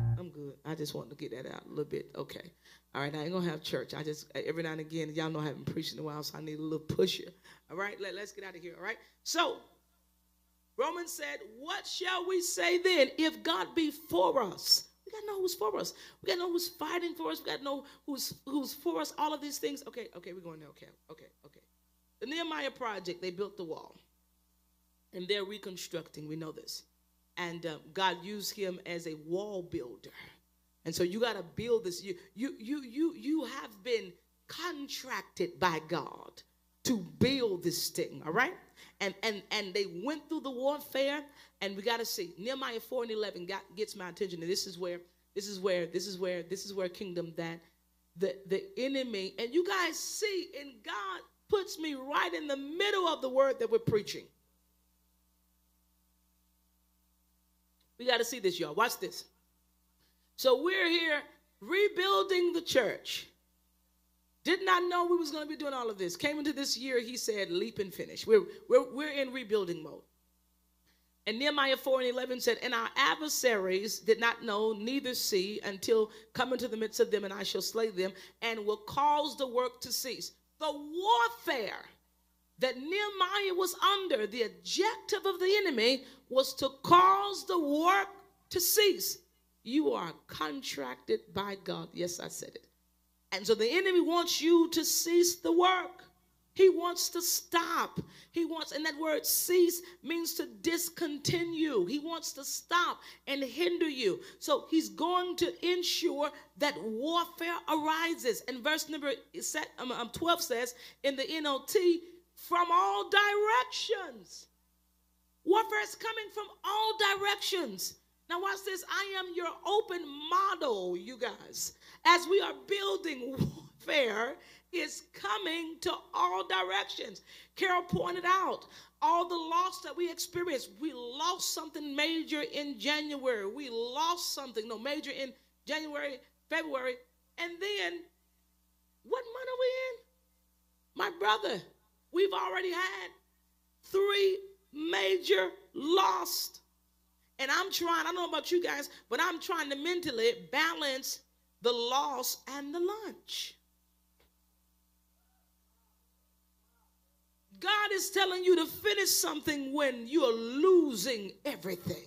I just wanted to get that out a little bit. Okay. All right, I ain't gonna have church. I just every now and again, y'all know I haven't preached in a while, so I need a little pusher. All right, Let, let's get out of here. All right. So Romans said, What shall we say then if God be for us? We gotta know who's for us. We gotta know who's fighting for us. We gotta know who's who's for us. All of these things. Okay, okay, we're going there. Okay, okay, okay. The Nehemiah project, they built the wall. And they're reconstructing. We know this. And uh, God used him as a wall builder. And so you got to build this. You, you, you, you, you have been contracted by God to build this thing, all right? And and and they went through the warfare, and we got to see Nehemiah 4 and 11 got, gets my attention. And this is where, this is where, this is where, this is where kingdom that the, the enemy, and you guys see, and God puts me right in the middle of the word that we're preaching. We got to see this, y'all. Watch this. So we're here rebuilding the church. Did not know we was going to be doing all of this. Came into this year, he said, leap and finish. We're, we're, we're in rebuilding mode. And Nehemiah 4 and 11 said, And our adversaries did not know, neither see, until come into the midst of them, and I shall slay them, and will cause the work to cease. The warfare that Nehemiah was under, the objective of the enemy was to cause the work to cease. You are contracted by God. Yes, I said it. And so the enemy wants you to cease the work. He wants to stop. He wants, and that word cease means to discontinue. He wants to stop and hinder you. So he's going to ensure that warfare arises. And verse number um, um, 12 says in the NLT, from all directions. Warfare is coming from all directions. Now, watch this. I am your open model, you guys. As we are building warfare, is coming to all directions. Carol pointed out all the loss that we experienced. We lost something major in January. We lost something, no, major in January, February. And then, what month are we in? My brother, we've already had three major lost and I'm trying, I don't know about you guys, but I'm trying to mentally balance the loss and the lunch. God is telling you to finish something when you're losing everything.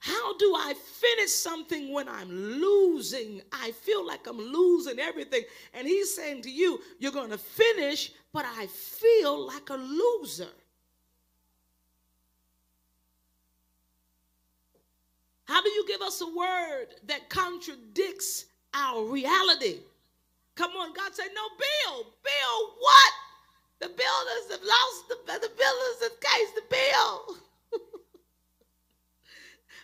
How do I finish something when I'm losing? I feel like I'm losing everything. And he's saying to you, You're going to finish, but I feel like a loser. How do you give us a word that contradicts our reality? Come on, God said, No, Bill, Bill, what? The builders have lost the, the builders have cased the bill.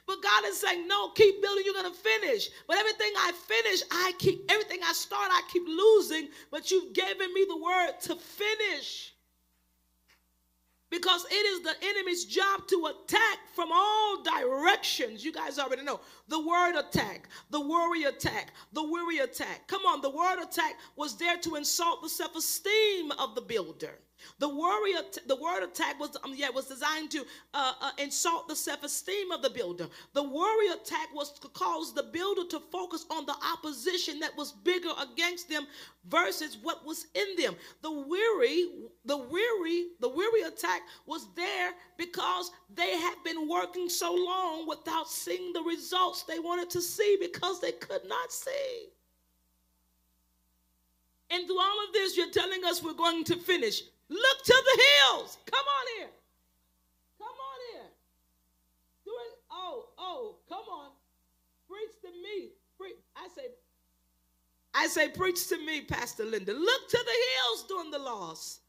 But God is saying, no, keep building, you're to finish. But everything I finish, I keep, everything I start, I keep losing. But you've given me the word to finish because it is the enemy's job to attack from all directions. You guys already know the word attack, the worry attack, the weary attack. Come on, the word attack was there to insult the self esteem of the builder. The worry, the word attack was um, yeah was designed to uh, uh, insult the self-esteem of the builder. The worry attack was to cause the builder to focus on the opposition that was bigger against them versus what was in them. The weary, the weary, the weary attack was there because they had been working so long without seeing the results they wanted to see because they could not see. And through all of this, you're telling us we're going to finish. Look to the hills. Come on here. Come on here. Do it. Oh, oh, come on. Preach to me. Preach. I say, I say, preach to me, Pastor Linda. Look to the hills during the loss.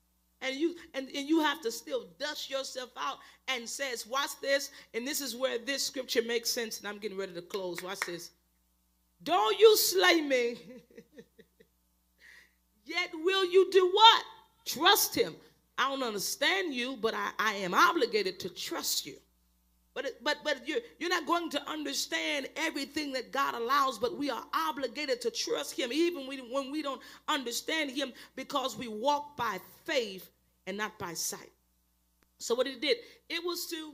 And you and, and you have to still dust yourself out and says, watch this. And this is where this scripture makes sense. And I'm getting ready to close. Watch this. Don't you slay me. Yet will you do what? Trust him. I don't understand you, but I, I am obligated to trust you. But, but, but you're, you're not going to understand everything that God allows, but we are obligated to trust Him even when we don't understand Him because we walk by faith and not by sight. So, what He did, it was to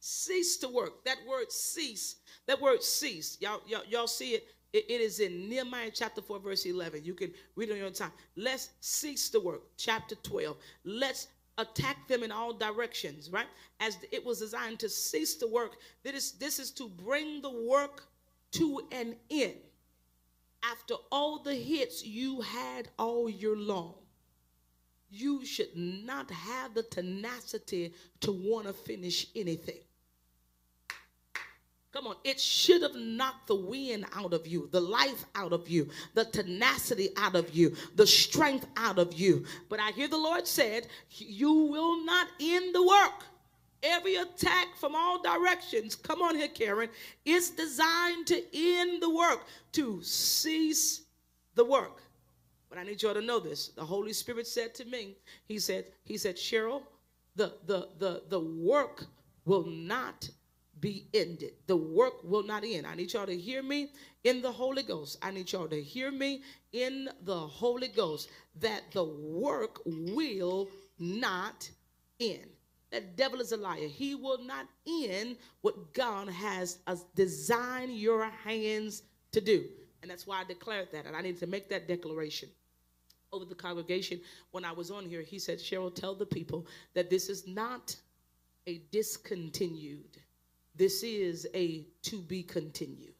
cease to work. That word cease, that word cease, y'all, y'all, y'all see it it, it is in Nehemiah chapter 4, verse 11. You can read on your own time. Let's cease the work. Chapter 12. Let's attack them in all directions, right? As it was designed to cease the work. This is, this is to bring the work to an end after all the hits you had all year long. You should not have the tenacity to want to finish anything. Come on, it should have knocked the wind out of you, the life out of you, the tenacity out of you, the strength out of you. But I hear the Lord said, You will not end the work. Every attack from all directions, come on here, Karen, is designed to end the work, to cease the work. But I need y'all to know this. The Holy Spirit said to me, He said, He said, Cheryl, the the the the work will not be ended. The work will not end. I need y'all to hear me in the Holy Ghost. I need y'all to hear me in the Holy Ghost that the work will not end. That devil is a liar. He will not end what God has uh, designed your hands to do. And that's why I declared that. And I need to make that declaration over the congregation. When I was on here, he said, Cheryl, tell the people that this is not a discontinued this is a to be continued.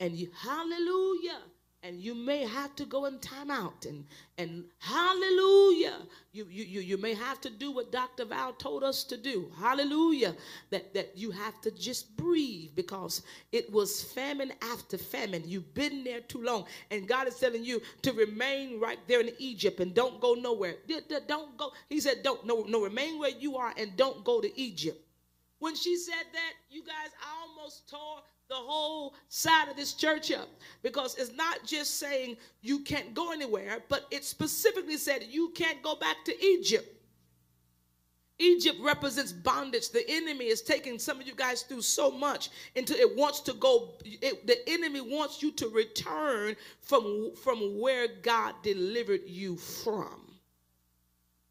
And you, hallelujah. And you may have to go in timeout and and hallelujah. You, you you you may have to do what Dr. Val told us to do. Hallelujah. That that you have to just breathe because it was famine after famine. You've been there too long. And God is telling you to remain right there in Egypt and don't go nowhere. Don't go. He said, don't no no remain where you are and don't go to Egypt. When she said that, you guys, I almost tore the whole side of this church up because it's not just saying you can't go anywhere, but it specifically said you can't go back to Egypt. Egypt represents bondage. The enemy is taking some of you guys through so much until it wants to go. It, the enemy wants you to return from, from where God delivered you from.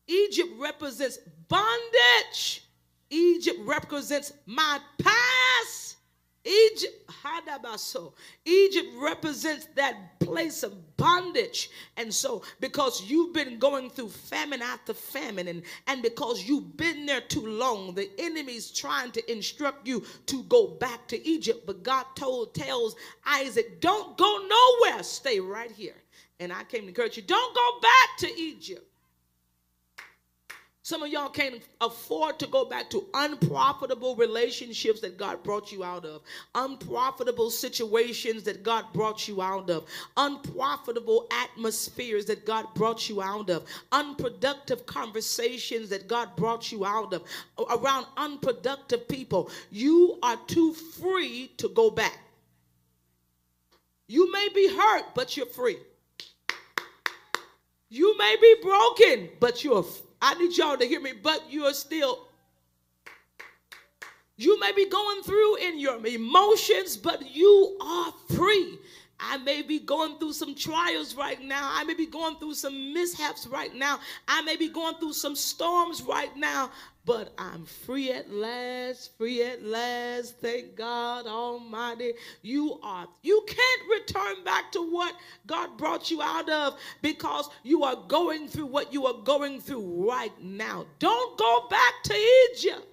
Egypt represents bondage. Egypt represents my past Egypt, Hadabaso. Egypt represents that place of bondage. And so, because you've been going through famine after famine, and, and because you've been there too long, the enemy's trying to instruct you to go back to Egypt. But God told tells Isaac, don't go nowhere, stay right here. And I came to encourage you, don't go back to Egypt. Some of y'all can't afford to go back to unprofitable relationships that God brought you out of, unprofitable situations that God brought you out of, unprofitable atmospheres that God brought you out of, unproductive conversations that God brought you out of, around unproductive people. You are too free to go back. You may be hurt, but you're free. You may be broken, but you're I need y'all to hear me, but you are still. You may be going through in your emotions, but you are free. I may be going through some trials right now. I may be going through some mishaps right now. I may be going through some storms right now, but I'm free at last, free at last. Thank God Almighty. You are, you can't return back to what God brought you out of because you are going through what you are going through right now. Don't go back to Egypt.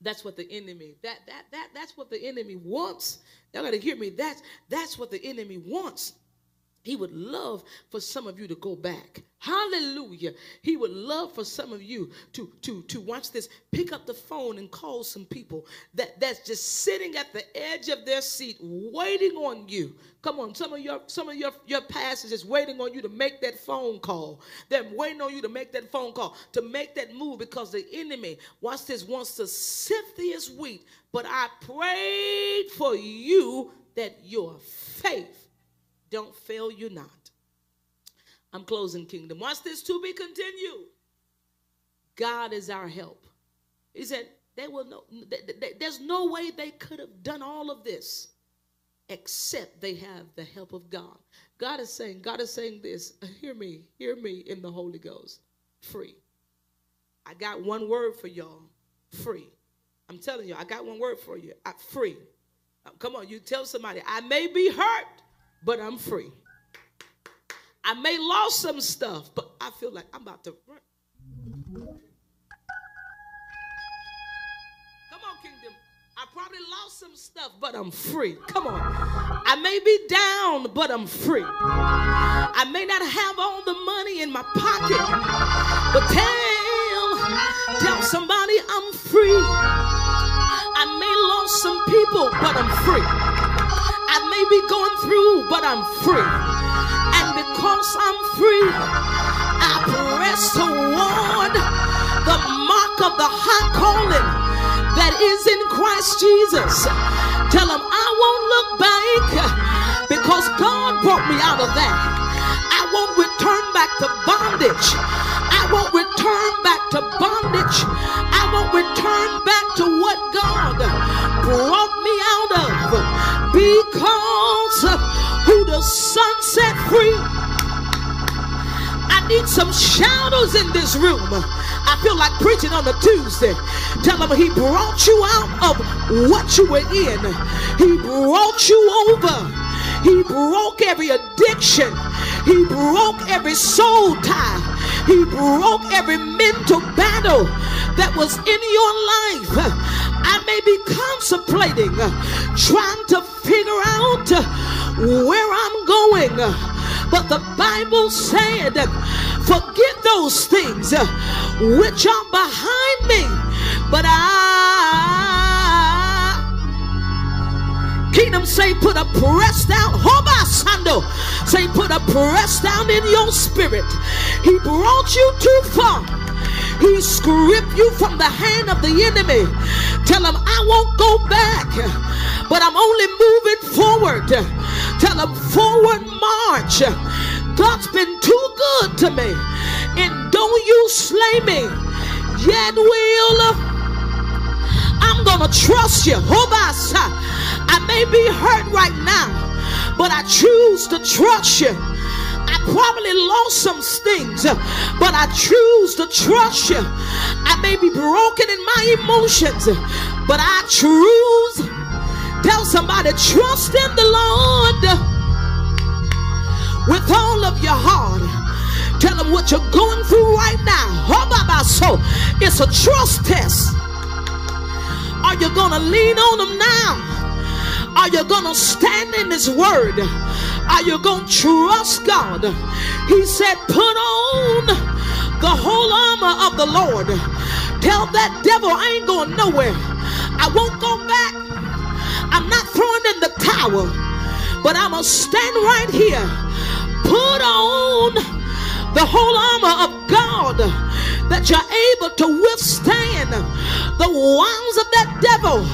That's what the enemy, that that that that's what the enemy wants. Y'all gotta hear me. That's that's what the enemy wants. He would love for some of you to go back. Hallelujah. He would love for some of you to, to, to watch this, pick up the phone and call some people that, that's just sitting at the edge of their seat waiting on you. Come on, some of your some of your, your pastors is waiting on you to make that phone call. They're waiting on you to make that phone call, to make that move because the enemy, watch this, wants to sift this wheat. But I prayed for you that your faith don't fail you not. I'm closing kingdom. Watch this to be continued. God is our help. He said, they will know, there's no way they could have done all of this except they have the help of God. God is saying, God is saying this. Hear me, hear me in the Holy Ghost. Free. I got one word for y'all. Free. I'm telling you, I got one word for you. I, free. Come on, you tell somebody, I may be hurt, but I'm free. I may lost some stuff, but I feel like I'm about to run. Come on, kingdom. I probably lost some stuff, but I'm free. Come on. I may be down, but I'm free. I may not have all the money in my pocket, but tell, tell somebody I'm free. I may lost some people, but I'm free. I may be going through, but I'm free. And because I'm free, I press toward the mark of the high calling that is in Christ Jesus. Tell him I won't look back because God brought me out of that. I won't return back to bondage. I won't return back to bondage. I won't return back to what God brought me out of because who the Son set free. I need some shadows in this room. I feel like preaching on a Tuesday. Tell them he brought you out of what you were in. He brought you over. He broke every addiction. He broke every soul tie. He broke every mental battle that was in your life. I may be contemplating, trying to figure out where I'm going. But the Bible said, forget those things which are behind me. But I, kingdom say, put a press down. Hobasando, say, put a press down in your spirit. He brought you too far. He stripped you from the hand of the enemy. Tell him, I won't go back, but I'm only moving forward. Tell him, forward march. God's been too good to me. And don't you slay me, yet will. I'm gonna trust you. I may be hurt right now, but I choose to trust you. I probably lost some things, but I choose to trust you. I may be broken in my emotions, but I choose. Tell somebody, trust in the Lord with all of your heart. Tell them what you're going through right now. Oh, so it's a trust test. Are you going to lean on them now? Are you going to stand in his word? Are you going to trust God? He said, put on the whole armor of the Lord. Tell that devil I ain't going nowhere. I won't go back. I'm not throwing in the towel, but I'm going to stand right here. Put on the whole armor of God that you're able to withstand the wiles of that devil.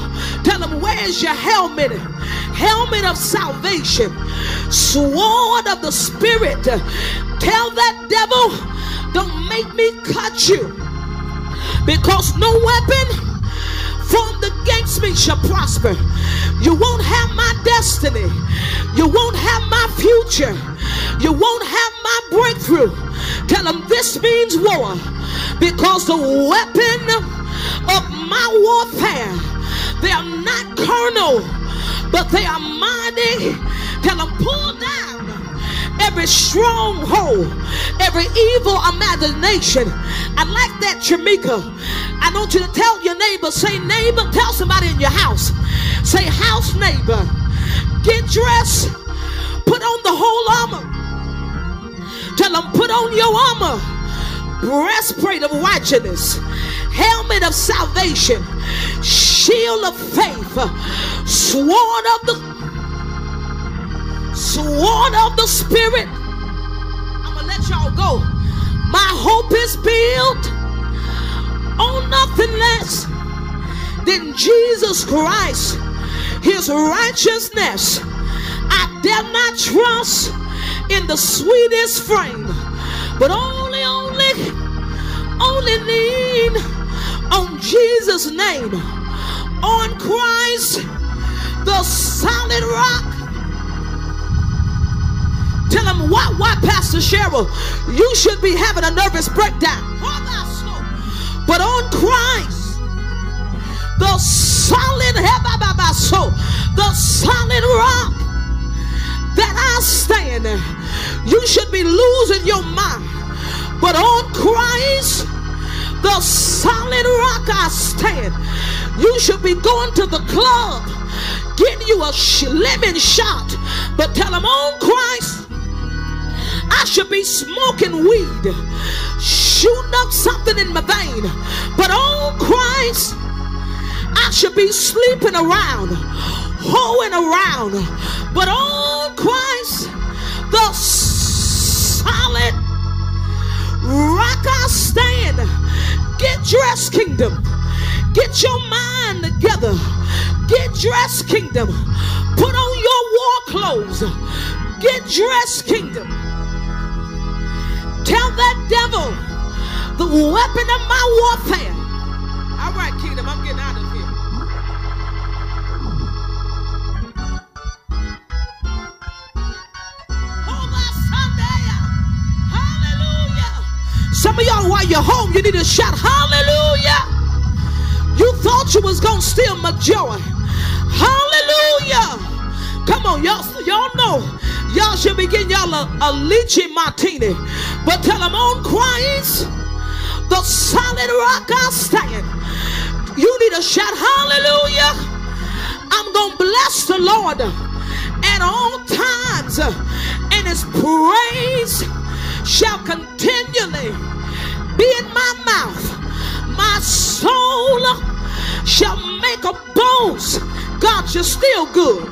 Tell him, where's your helmet? Helmet of salvation, sword of the spirit. Tell that devil, don't make me cut you because no weapon formed against me shall prosper. You won't have my destiny. You won't have my future. You won't have my breakthrough. Tell them this means war because the weapon of my warfare, they are not carnal, but they are mighty. Tell them pull down every stronghold, every evil imagination. I like that, Jamaica. I want you to tell your neighbor, say, neighbor, tell somebody in your house, say, house neighbor, get dressed, put on the whole armor. Tell them, put on your armor, breastplate of righteousness, helmet of salvation, shield of faith, sword of the sword of the spirit. I'm gonna let y'all go. My hope is built on nothing less than Jesus Christ, his righteousness. I dare not trust in the sweetest frame, but only, only, only lean on Jesus' name, on Christ, the solid rock. Tell him why, why, Pastor Cheryl, you should be having a nervous breakdown. But on Christ, the solid, the solid rock that I stand, you should be losing your mind. But on Christ, the solid rock I stand, you should be going to the club, getting you a lemon shot. But tell them on Christ, I should be smoking weed, shooting up something in my vein. But on Christ, I should be sleeping around, hoeing around. But on Christ, the solid rock I stand. Get dressed, kingdom. Get your mind together. Get dressed, kingdom. Put on your war clothes. Get dressed, kingdom. Tell that devil the weapon of my warfare. All right, kingdom, I'm getting out of Some of y'all, while you're home, you need to shout hallelujah. You thought you was gonna steal my joy. Hallelujah. Come on, y'all, y'all know y'all should be getting y'all a, a lychee martini. But tell them on Christ, the solid rock I stand. You need to shout hallelujah. I'm gonna bless the Lord at all times, and his praise shall continually be in my mouth. My soul uh, shall make a boast. God, you're still good.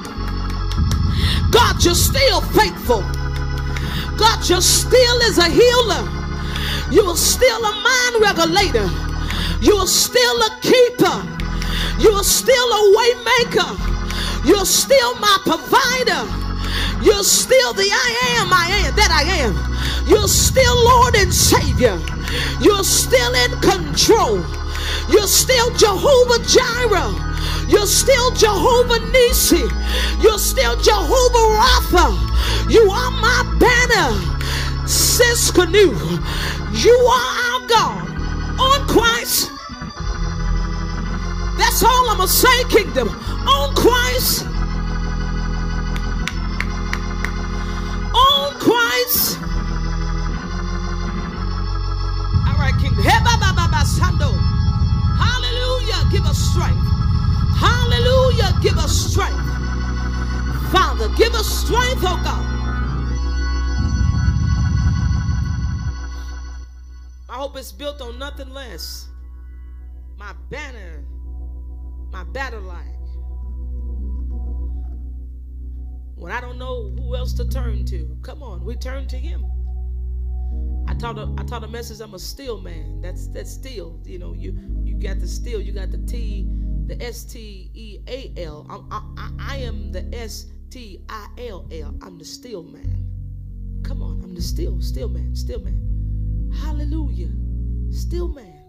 God, you're still faithful. God, you're still is a healer. You are still a mind regulator. You are still a keeper. You are still a waymaker. You're still my provider. You're still the I am, I am, that I am. You're still Lord and Savior. You're still in control. You're still Jehovah Jireh. You're still Jehovah Nissi. You're still Jehovah Rapha. You are my banner. Sis Siskanu. You are our God on Christ. That's all I'm going to say, kingdom. On Christ. Strength. Hallelujah. Give us strength. Father, give us strength, oh God. I hope it's built on nothing less. My banner, my battle line. When I don't know who else to turn to, come on, we turn to Him. I taught a, I taught a message. I'm a steel man. That's that's steel. You know, you you got the steel. You got the T, the S T E A L. I, I, I am the S T I L L. I'm the steel man. Come on, I'm the steel steel man. Steel man. Hallelujah. Still man.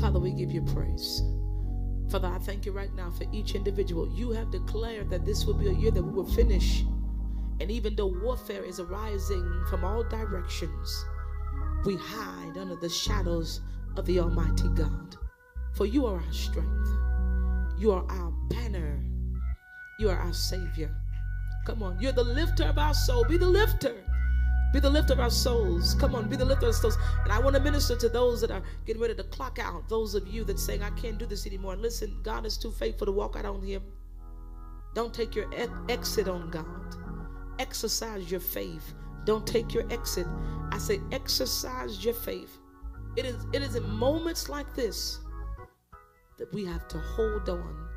Father, we give you praise. Father, I thank you right now for each individual. You have declared that this will be a year that we will finish. And even though warfare is arising from all directions, we hide under the shadows of the Almighty God. For you are our strength. You are our banner. You are our Savior. Come on. You're the lifter of our soul. Be the lifter. Be the lifter of our souls. Come on, be the lifter of our souls. And I want to minister to those that are getting ready to clock out. Those of you that saying, I can't do this anymore. And listen, God is too faithful to walk out on him. Don't take your exit on God. Exercise your faith. Don't take your exit. I say exercise your faith. It is it is in moments like this that we have to hold on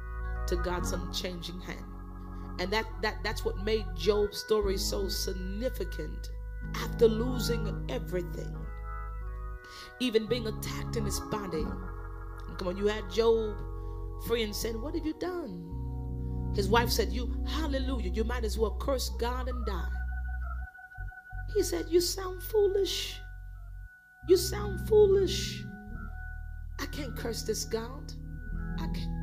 to God's unchanging hand. And that that that's what made Job's story so significant after losing everything. Even being attacked in his body. Come on, you had Job friends saying, What have you done? His wife said, You hallelujah, you might as well curse God and die. He said, You sound foolish. You sound foolish. I can't curse this God. I can't.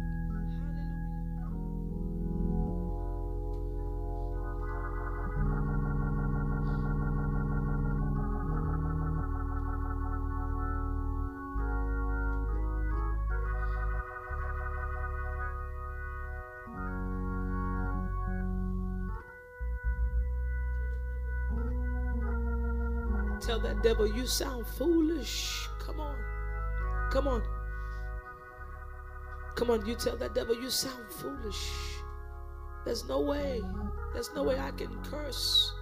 Tell that devil, you sound foolish. Come on. Come on. Come on, you tell that devil, you sound foolish. There's no way. There's no way I can curse.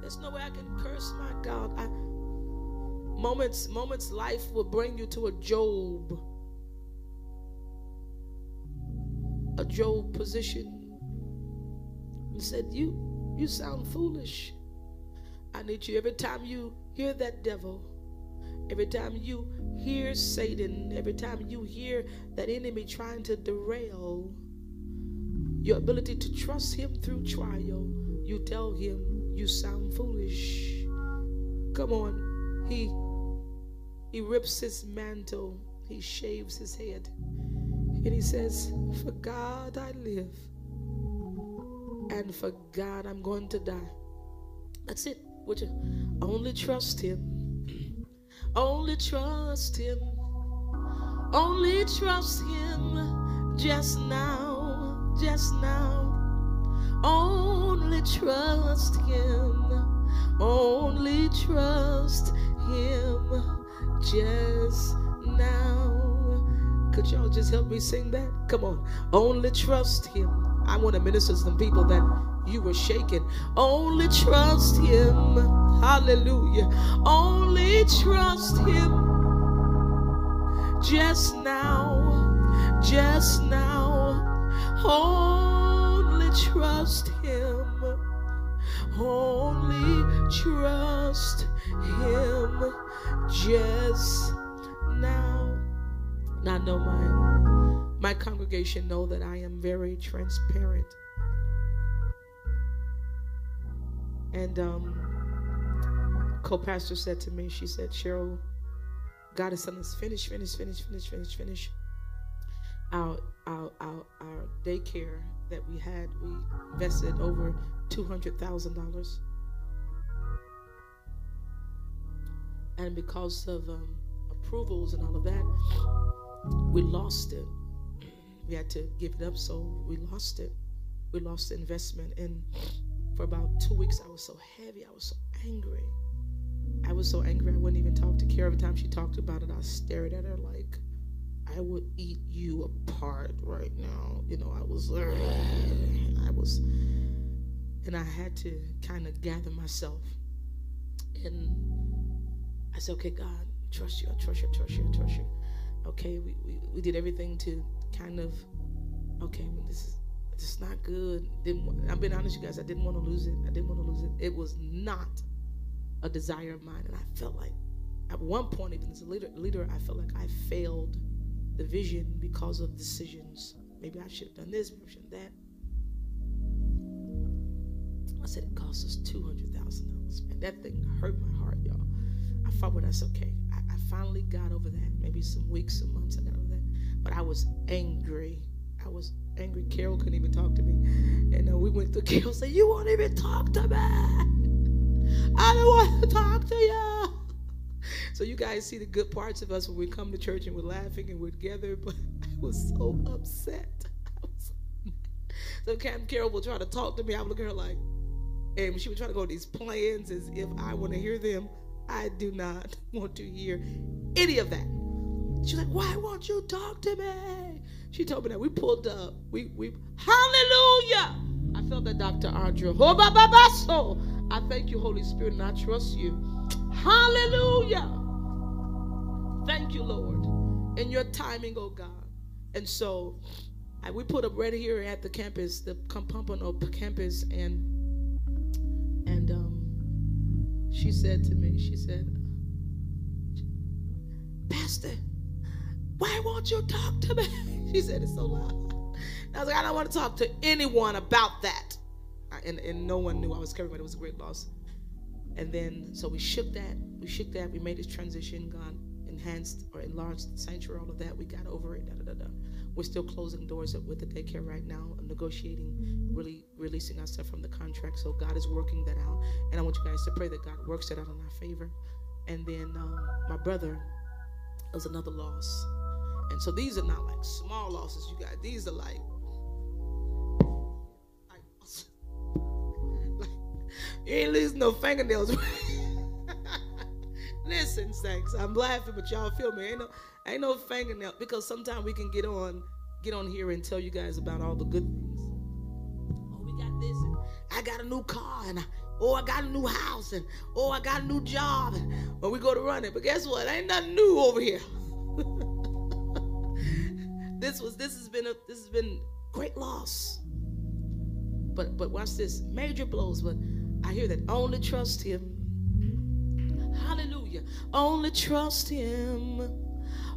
There's no way I can curse my God. I, moments, moments, life will bring you to a Job. A Job position. And said, You you sound foolish. I need you every time you hear that devil, every time you hear Satan, every time you hear that enemy trying to derail your ability to trust him through trial, you tell him you sound foolish. Come on. He he rips his mantle, he shaves his head, and he says, For God I live, and for God I'm going to die. That's it. Would you only trust him? Only trust him. Only trust him just now, just now. Only trust him. Only trust him just now. Could y'all just help me sing that? Come on. Only trust him. I want to minister to some people that you were shaken. Only trust him. Hallelujah. Only trust him. Just now. Just now. Only trust him. Only trust him. Just now. And I know my my congregation know that I am very transparent. And um, co-pastor said to me, she said, Cheryl, God is telling us finish, finish, finish, finish, finish, finish. our our our, our daycare that we had, we invested over two hundred thousand dollars, and because of um, approvals and all of that, we lost it. We had to give it up, so we lost it. We lost the investment, and for about two weeks, I was so heavy. I was so angry. I was so angry. I wouldn't even talk to Kara. Every time she talked about it, I stared at her like I would eat you apart right now. You know, I was, I was, and I had to kind of gather myself. And I said, okay, God, trust you. I trust you. I trust you. I trust you. Okay, we, we, we did everything to kind of, okay, this is is not good. Didn't I'm being honest, you guys. I didn't want to lose it. I didn't want to lose it. It was not a desire of mine, and I felt like at one point, even as a leader, leader, I felt like I failed the vision because of decisions. Maybe I should have done this, maybe I should that. I said it cost us two hundred thousand dollars. Man, that thing hurt my heart, y'all. I fought, but that's okay. I, I finally got over that. Maybe some weeks, some months, I got over that. But I was angry. Angry. Carol couldn't even talk to me, and uh, we went to Carol. Said, "You won't even talk to me. I don't want to talk to you." So you guys see the good parts of us when we come to church and we're laughing and we're together, but I was so upset. So, so Captain Carol will try to talk to me. I would look at her like, and she would try to go these plans as if I want to hear them. I do not want to hear any of that. She's like, why won't you talk to me? She told me that we pulled up. We we hallelujah. I felt that Dr. Audra. Oh. I thank you, Holy Spirit, and I trust you. Hallelujah. Thank you, Lord, in your timing, oh God. And so I, we put up right here at the campus, the Pompano campus, and and um, she said to me, she said, Pastor, why won't you talk to me? She said it so loud. I was like, I don't want to talk to anyone about that. And, and no one knew I was covering, but it was a great loss. And then, so we shook that. We shook that. We made this transition. God enhanced or enlarged the sanctuary, all of that. We got over it. Da, da, da. We're still closing doors with the daycare right now, negotiating, really releasing ourselves from the contract. So God is working that out. And I want you guys to pray that God works that out in our favor. And then um, my brother was another loss. And so these are not like small losses, you got. These are like, like, you ain't losing no fingernails. Listen, saints, I'm laughing, but y'all feel me. Ain't no, ain't no fingernail because sometimes we can get on, get on here and tell you guys about all the good things. Oh, we got this. I got a new car, and I, oh, I got a new house, and oh, I got a new job. And we go to run it, but guess what? Ain't nothing new over here. this was this has been a this has been great loss. But but watch this, major blows. But I hear that only trust Him. Hallelujah. Only trust Him.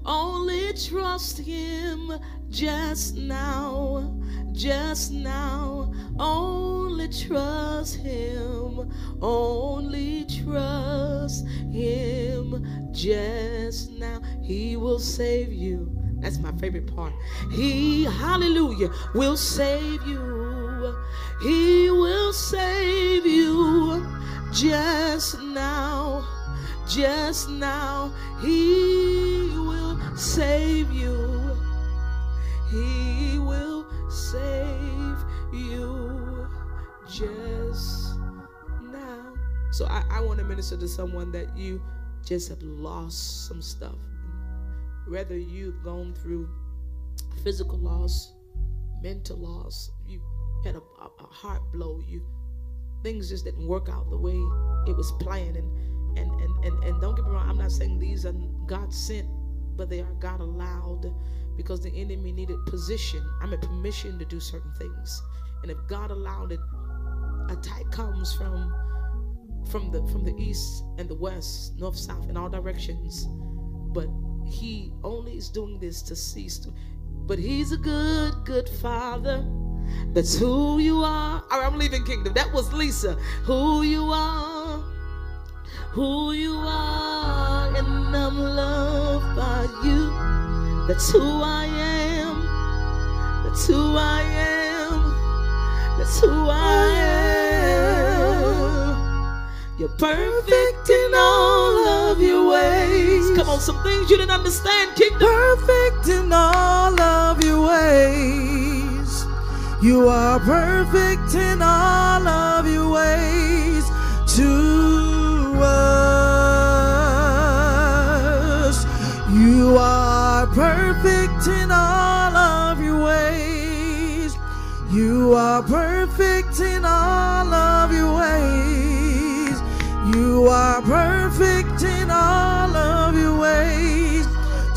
Only trust Him just now. Just now. Only trust Him. Only trust Him just now. He will save you. That's my favorite part. He, hallelujah, will save you. He will save you just now. Just now. He will save you. He will save you just now. So I, I want to minister to someone that you just have lost some stuff whether you've gone through physical loss, mental loss, you had a, a, a, heart blow, you things just didn't work out the way it was planned. And, and and and and don't get me wrong, I'm not saying these are God sent, but they are God allowed because the enemy needed position. I mean permission to do certain things. And if God allowed it, attack comes from from the from the east and the west, north, south, in all directions. But he only is doing this to cease to. But he's a good, good father. That's who you are. All right, I'm leaving kingdom. That was Lisa. Who you are. Who you are. And I'm loved by you. That's who I am. That's who I am. That's who I am. You're perfect in all of your ways. Come on, some things you didn't understand, kingdom. perfect in all of your ways. You are perfect in all of your ways to us. You are perfect in all of your ways. You are perfect in all You are perfect in all of your ways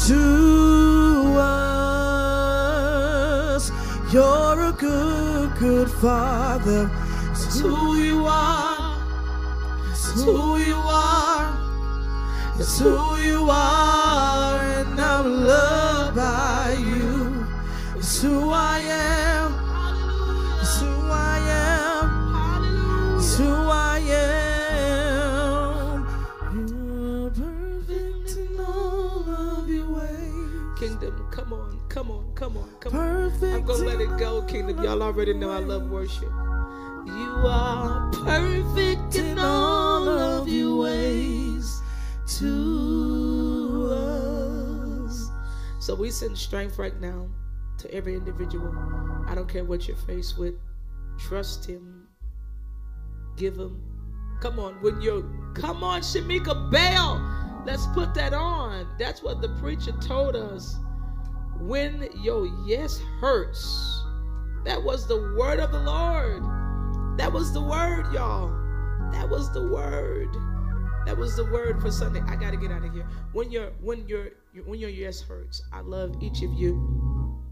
to us. You're a good, good father. It's who you are. It's who you are. It's who you are, and I'm loved by you. It's who I am. It's who I am. It's who come on, come on, come on. Perfect. I'm gonna let it go, Kingdom. Y'all already know I love worship. You are perfect in in all of your ways to us. So we send strength right now to every individual. I don't care what you're faced with. Trust Him. Give Him. Come on, when you're, come on, Shamika Bell. Let's put that on. That's what the preacher told us. When your yes hurts, that was the word of the Lord. That was the word, y'all. That was the word. That was the word for Sunday. I gotta get out of here. When your when your when your yes hurts, I love each of you.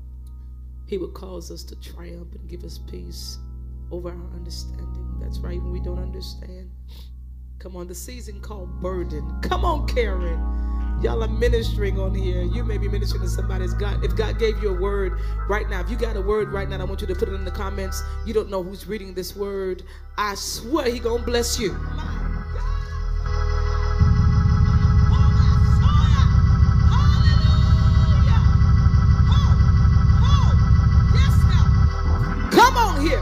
He would cause us to triumph and give us peace over our understanding. That's right, when we don't understand. Come on, the season called burden. Come on, Karen. Y'all are ministering on here. You may be ministering to somebody's God. If God gave you a word right now, if you got a word right now, I want you to put it in the comments. You don't know who's reading this word. I swear he gonna bless you. Come on here.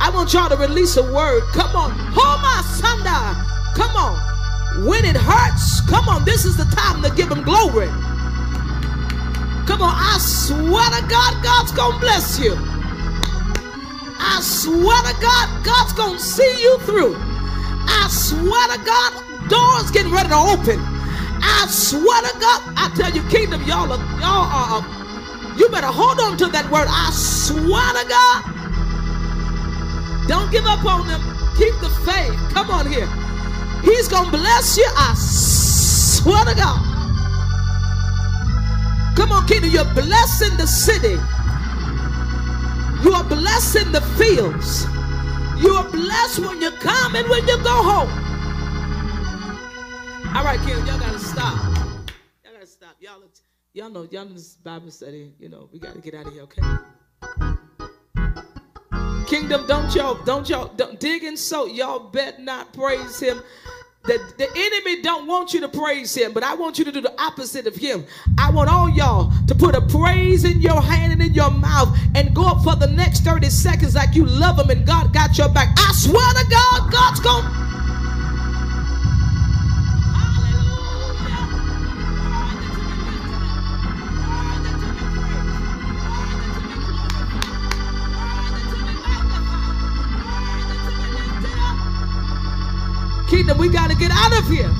I want y'all to release a word. Come on. Homa Sanda. Come on. When it hurts, come on. This is the time to give him glory. Come on. I swear to God, God's going to bless you. I swear to God, God's going to see you through. I swear to God, doors getting ready to open. I swear to God, I tell you, kingdom, y'all are, y'all are, uh, you better hold on to that word. I swear to God. Don't give up on them. Keep the faith. Come on here. He's going to bless you. I swear to God. Come on, kingdom. You're blessing the city. You are blessing the fields. You are blessed when you come and when you go home. All right, kingdom. Y'all got to stop. Y'all got to stop. Y'all, y'all know, y'all know this Bible study. You know, we got to get out of here, okay? Kingdom, don't y'all, don't y'all, don't dig and sow. Y'all bet not praise him. The, the enemy don't want you to praise him, but I want you to do the opposite of him. I want all y'all to put a praise in your hand and in your mouth and go up for the next 30 seconds like you love him and God got your back. I swear to God, God's going to. Get out of here.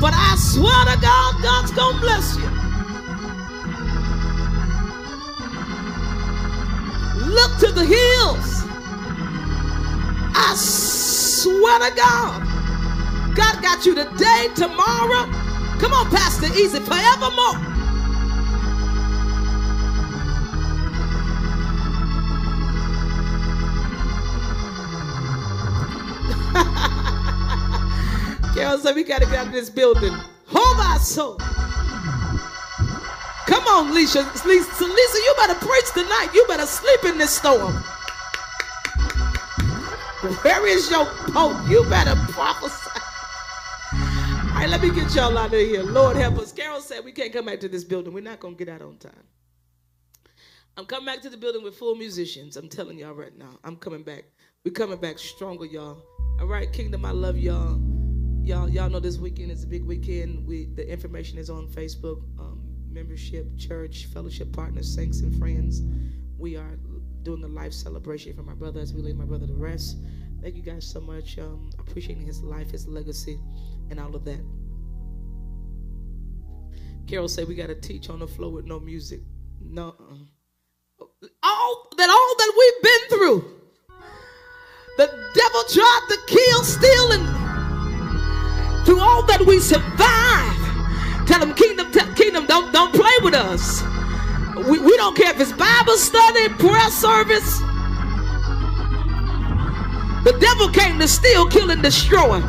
But I swear to God, God's going to bless you. Look to the hills. I swear to God, God got you today, tomorrow. Come on, Pastor Easy, forevermore. Said we gotta get out of this building. Hold our soul. Come on, Lisa. Lisa, Lisa, you better preach tonight. You better sleep in this storm. Where is your boat? You better prophesy. All right, let me get y'all out of here. Lord help us. Carol said we can't come back to this building. We're not gonna get out on time. I'm coming back to the building with full musicians. I'm telling y'all right now. I'm coming back We're coming back stronger, y'all. All right, Kingdom, I love y'all. Y'all, y'all know this weekend is a big weekend. We the information is on Facebook. Um, membership, church, fellowship partners, saints and friends. We are doing a life celebration for my brother as we lay my brother to rest. Thank you guys so much. Um, appreciating his life, his legacy, and all of that. Carol said we got to teach on the floor with no music. No. Uh, all that all that we've been through. The devil tried to kill, steal, and through all that we survive. Tell them, kingdom, tell, kingdom, don't don't play with us. We, we don't care if it's Bible study, prayer service. The devil came to steal, kill, and destroy.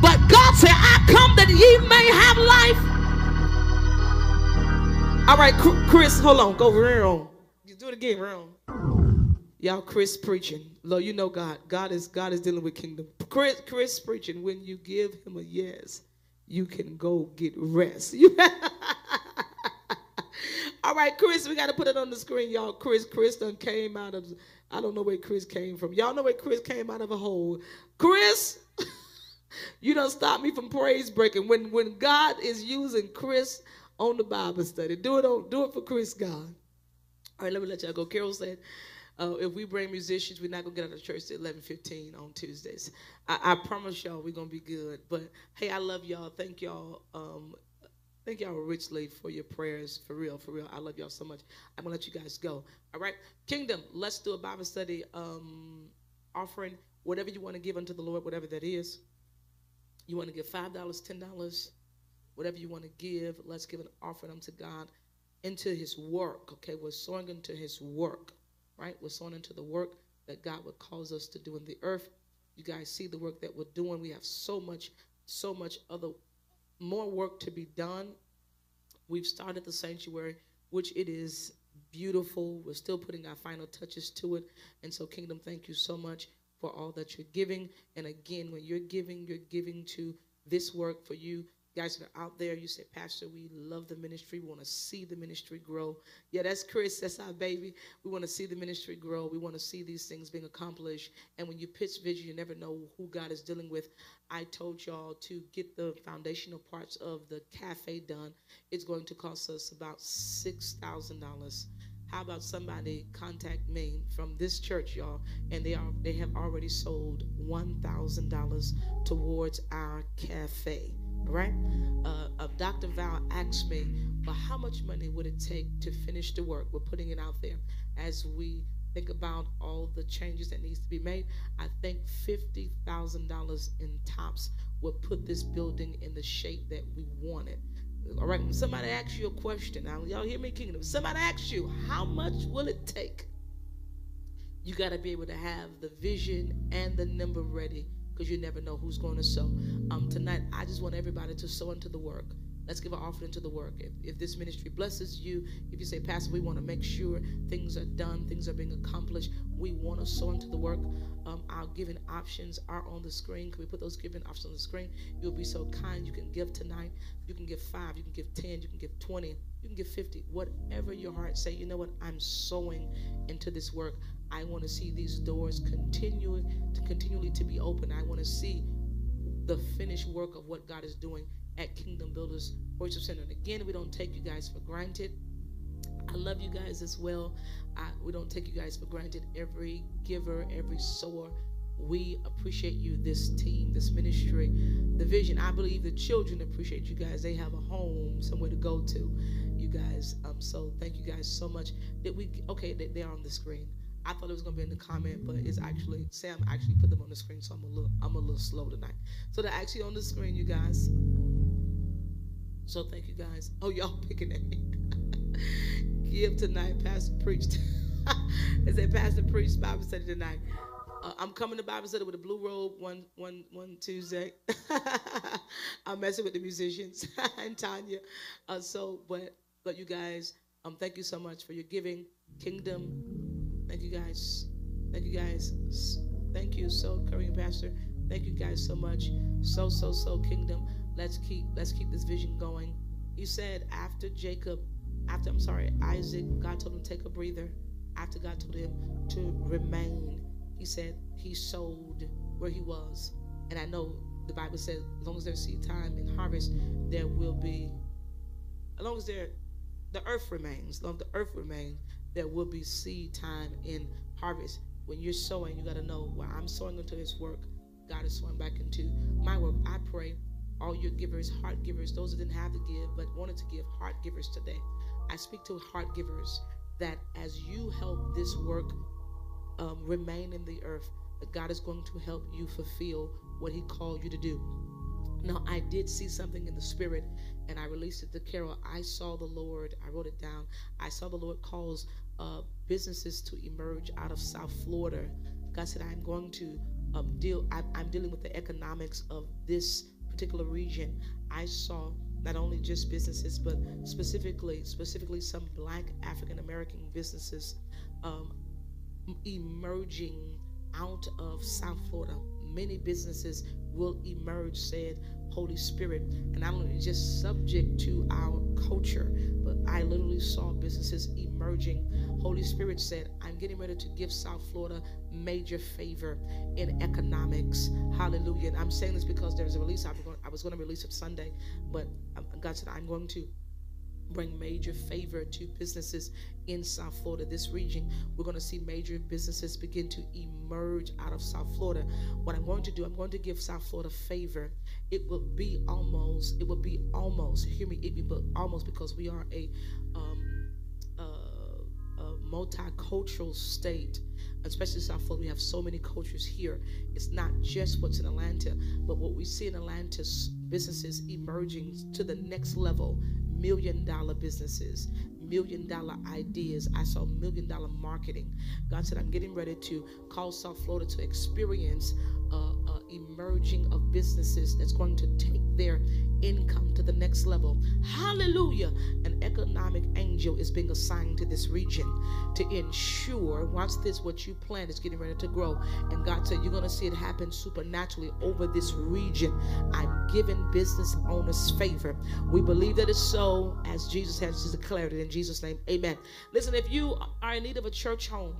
But God said, I come that ye may have life all right, Chris, hold on. Go round. You do it again, round. Y'all, Chris preaching. Lord, you know God. God is God is dealing with kingdom. Chris, Chris preaching. When you give him a yes, you can go get rest. All right, Chris, we got to put it on the screen, y'all. Chris, Chris done came out of, I don't know where Chris came from. Y'all know where Chris came out of a hole. Chris, you don't stop me from praise breaking. When when God is using Chris on the Bible study. Do it on, do it for Chris God. All right, let me let y'all go. Carol said, uh, if we bring musicians, we're not gonna get out of church at 11:15 on Tuesdays. I, I, promise y'all we're gonna be good. But hey, I love y'all. Thank y'all. Um, thank y'all richly for your prayers. For real, for real. I love y'all so much. I'm gonna let you guys go. All right, Kingdom. Let's do a Bible study um, offering. Whatever you want to give unto the Lord, whatever that is. You want to give five dollars, ten dollars, whatever you want to give, let's give an offering unto God into his work. Okay, we're sowing into his work, right? We're sowing into the work that God would cause us to do in the earth. You guys see the work that we're doing. We have so much, so much other more work to be done. We've started the sanctuary, which it is beautiful. We're still putting our final touches to it. And so, Kingdom, thank you so much for all that you're giving. And again, when you're giving, you're giving to this work for you guys that are out there, you say, Pastor, we love the ministry. We want to see the ministry grow. Yeah, that's Chris. That's our baby. We want to see the ministry grow. We want to see these things being accomplished. And when you pitch vision, you never know who God is dealing with. I told y'all to get the foundational parts of the cafe done. It's going to cost us about $6,000. How about somebody contact me from this church, y'all, and they are they have already sold one thousand dollars towards our cafe right? Uh, uh, Dr. Val asked me, but how much money would it take to finish the work? We're putting it out there as we think about all the changes that needs to be made. I think $50,000 in tops would put this building in the shape that we want it. All right, somebody asks you a question, now y'all hear me, Kingdom. Somebody asks you, how much will it take? You got to be able to have the vision and the number ready because you never know who's going to sow. Um, tonight, I just want everybody to sow into the work. Let's give an offering to the work. If, if this ministry blesses you, if you say, Pastor, we want to make sure things are done, things are being accomplished, we want to sow into the work. Um, our giving options are on the screen. Can we put those giving options on the screen? You'll be so kind. You can give tonight. You can give five. You can give 10. You can give 20. You can give 50. Whatever your heart say, you know what? I'm sowing into this work. I want to see these doors continuing to continually to be open. I want to see the finished work of what God is doing at Kingdom Builders Worship Center. And again, we don't take you guys for granted. I love you guys as well. I, we don't take you guys for granted. Every giver, every sower, we appreciate you, this team, this ministry, the vision. I believe the children appreciate you guys. They have a home, somewhere to go to, you guys. Um, so thank you guys so much. That we okay, they, are on the screen. I thought it was gonna be in the comment, but it's actually Sam actually put them on the screen, so I'm a little I'm a little slow tonight. So they're actually on the screen, you guys. So thank you guys. Oh, y'all picking me. Give tonight, Pastor preached. I said Pastor preached Bible study tonight. Uh, I'm coming to Bible study with a blue robe one one one Tuesday. I'm messing with the musicians and Tanya. Uh, so, but but you guys, um, thank you so much for your giving. Kingdom Thank you guys. Thank you guys. Thank you so Korean Pastor. Thank you guys so much. So so so kingdom. Let's keep let's keep this vision going. You said after Jacob, after I'm sorry, Isaac, God told him to take a breather. After God told him to remain, said he sold where he was. And I know the Bible says, as long as there's seed time and harvest, there will be, as long as there, the earth remains, as long as the earth remains, there will be seed time in harvest. When you're sowing, you got to know, well, I'm sowing into his work. God is sowing back into my work. I pray all your givers, heart givers, those that didn't have to give but wanted to give, heart givers today. I speak to heart givers that as you help this work um, remain in the earth, God is going to help you fulfill what He called you to do. Now, I did see something in the spirit, and I released it to Carol. I saw the Lord, I wrote it down. I saw the Lord calls uh, businesses to emerge out of South Florida. God said, I'm going to um, deal, I, I'm dealing with the economics of this particular region. I saw not only just businesses, but specifically, specifically some Black African American businesses um, emerging out of South Florida. Many businesses will emerge, said Holy Spirit. And only just subject to our culture, but I literally saw businesses emerging. Holy Spirit said, I'm getting ready to give South Florida major favor in economics. Hallelujah. And I'm saying this because there's a release. I was going to release it Sunday, but um, God said, I'm going to bring major favor to businesses in South Florida, this region. We're going to see major businesses begin to emerge out of South Florida. What I'm going to do, I'm going to give South Florida favor. It will be almost, it will be almost, hear me, it will be almost because we are a, um, uh, a multicultural state especially South Florida, we have so many cultures here. It's not just what's in Atlanta, but what we see in Atlanta businesses emerging to the next level million dollar businesses, million dollar ideas. I saw million dollar marketing. God said, I'm getting ready to call South Florida to experience uh, uh, emerging of businesses that's going to take their income to the next level. Hallelujah. An economic angel is being assigned to this region to ensure, watch this, what you plant is getting ready to grow. And God said, You're going to see it happen supernaturally over this region. I'm giving business owners favor. We believe that it's so as Jesus has declared it in Jesus' name. Amen. Listen, if you are in need of a church home,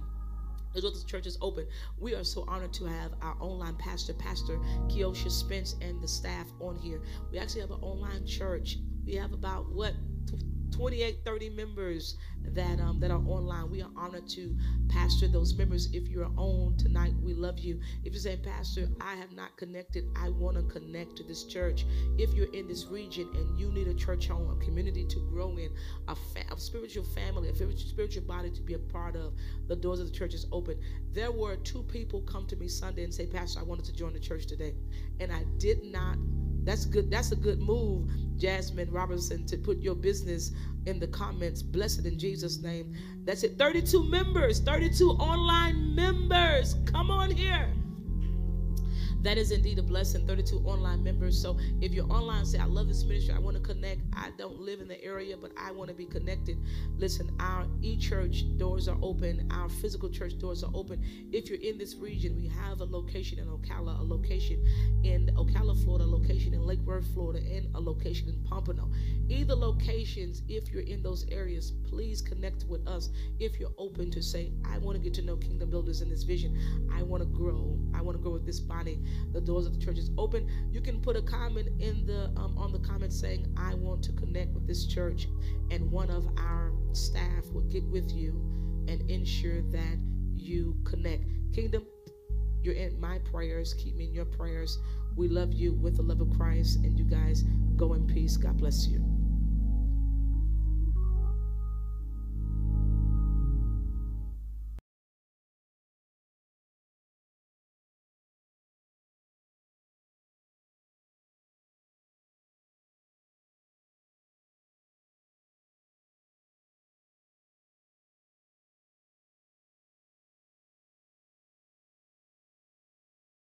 as well as the church is open. We are so honored to have our online pastor, Pastor Keosha Spence, and the staff on here. We actually have an online church. We have about what 28, 30 members that um, that are online. We are honored to pastor those members. If you're on tonight, we love you. If you're saying, Pastor, I have not connected, I want to connect to this church. If you're in this region and you need a church home, a community to grow in, a, fa- a spiritual family, a spiritual body to be a part of, the doors of the church is open. There were two people come to me Sunday and say, Pastor, I wanted to join the church today, and I did not that's good. That's a good move, Jasmine Robertson, to put your business in the comments. Blessed in Jesus' name. That's it. 32 members, 32 online members. Come on here. That is indeed a blessing. 32 online members. So if you're online, say, I love this ministry. I want to connect. I don't live in the area, but I want to be connected. Listen, our e church doors are open, our physical church doors are open. If you're in this region, we have a location in Ocala, a location in Ocala, Florida, a location in Lake Worth, Florida, and a location in Pompano. Either locations, if you're in those areas, please connect with us if you're open to say, I want to get to know Kingdom Builders in this vision. I want to grow. I want to grow with this body the doors of the church is open. You can put a comment in the um, on the comment saying, "I want to connect with this church," and one of our staff will get with you and ensure that you connect. Kingdom, you're in my prayers. Keep me in your prayers. We love you with the love of Christ, and you guys go in peace. God bless you.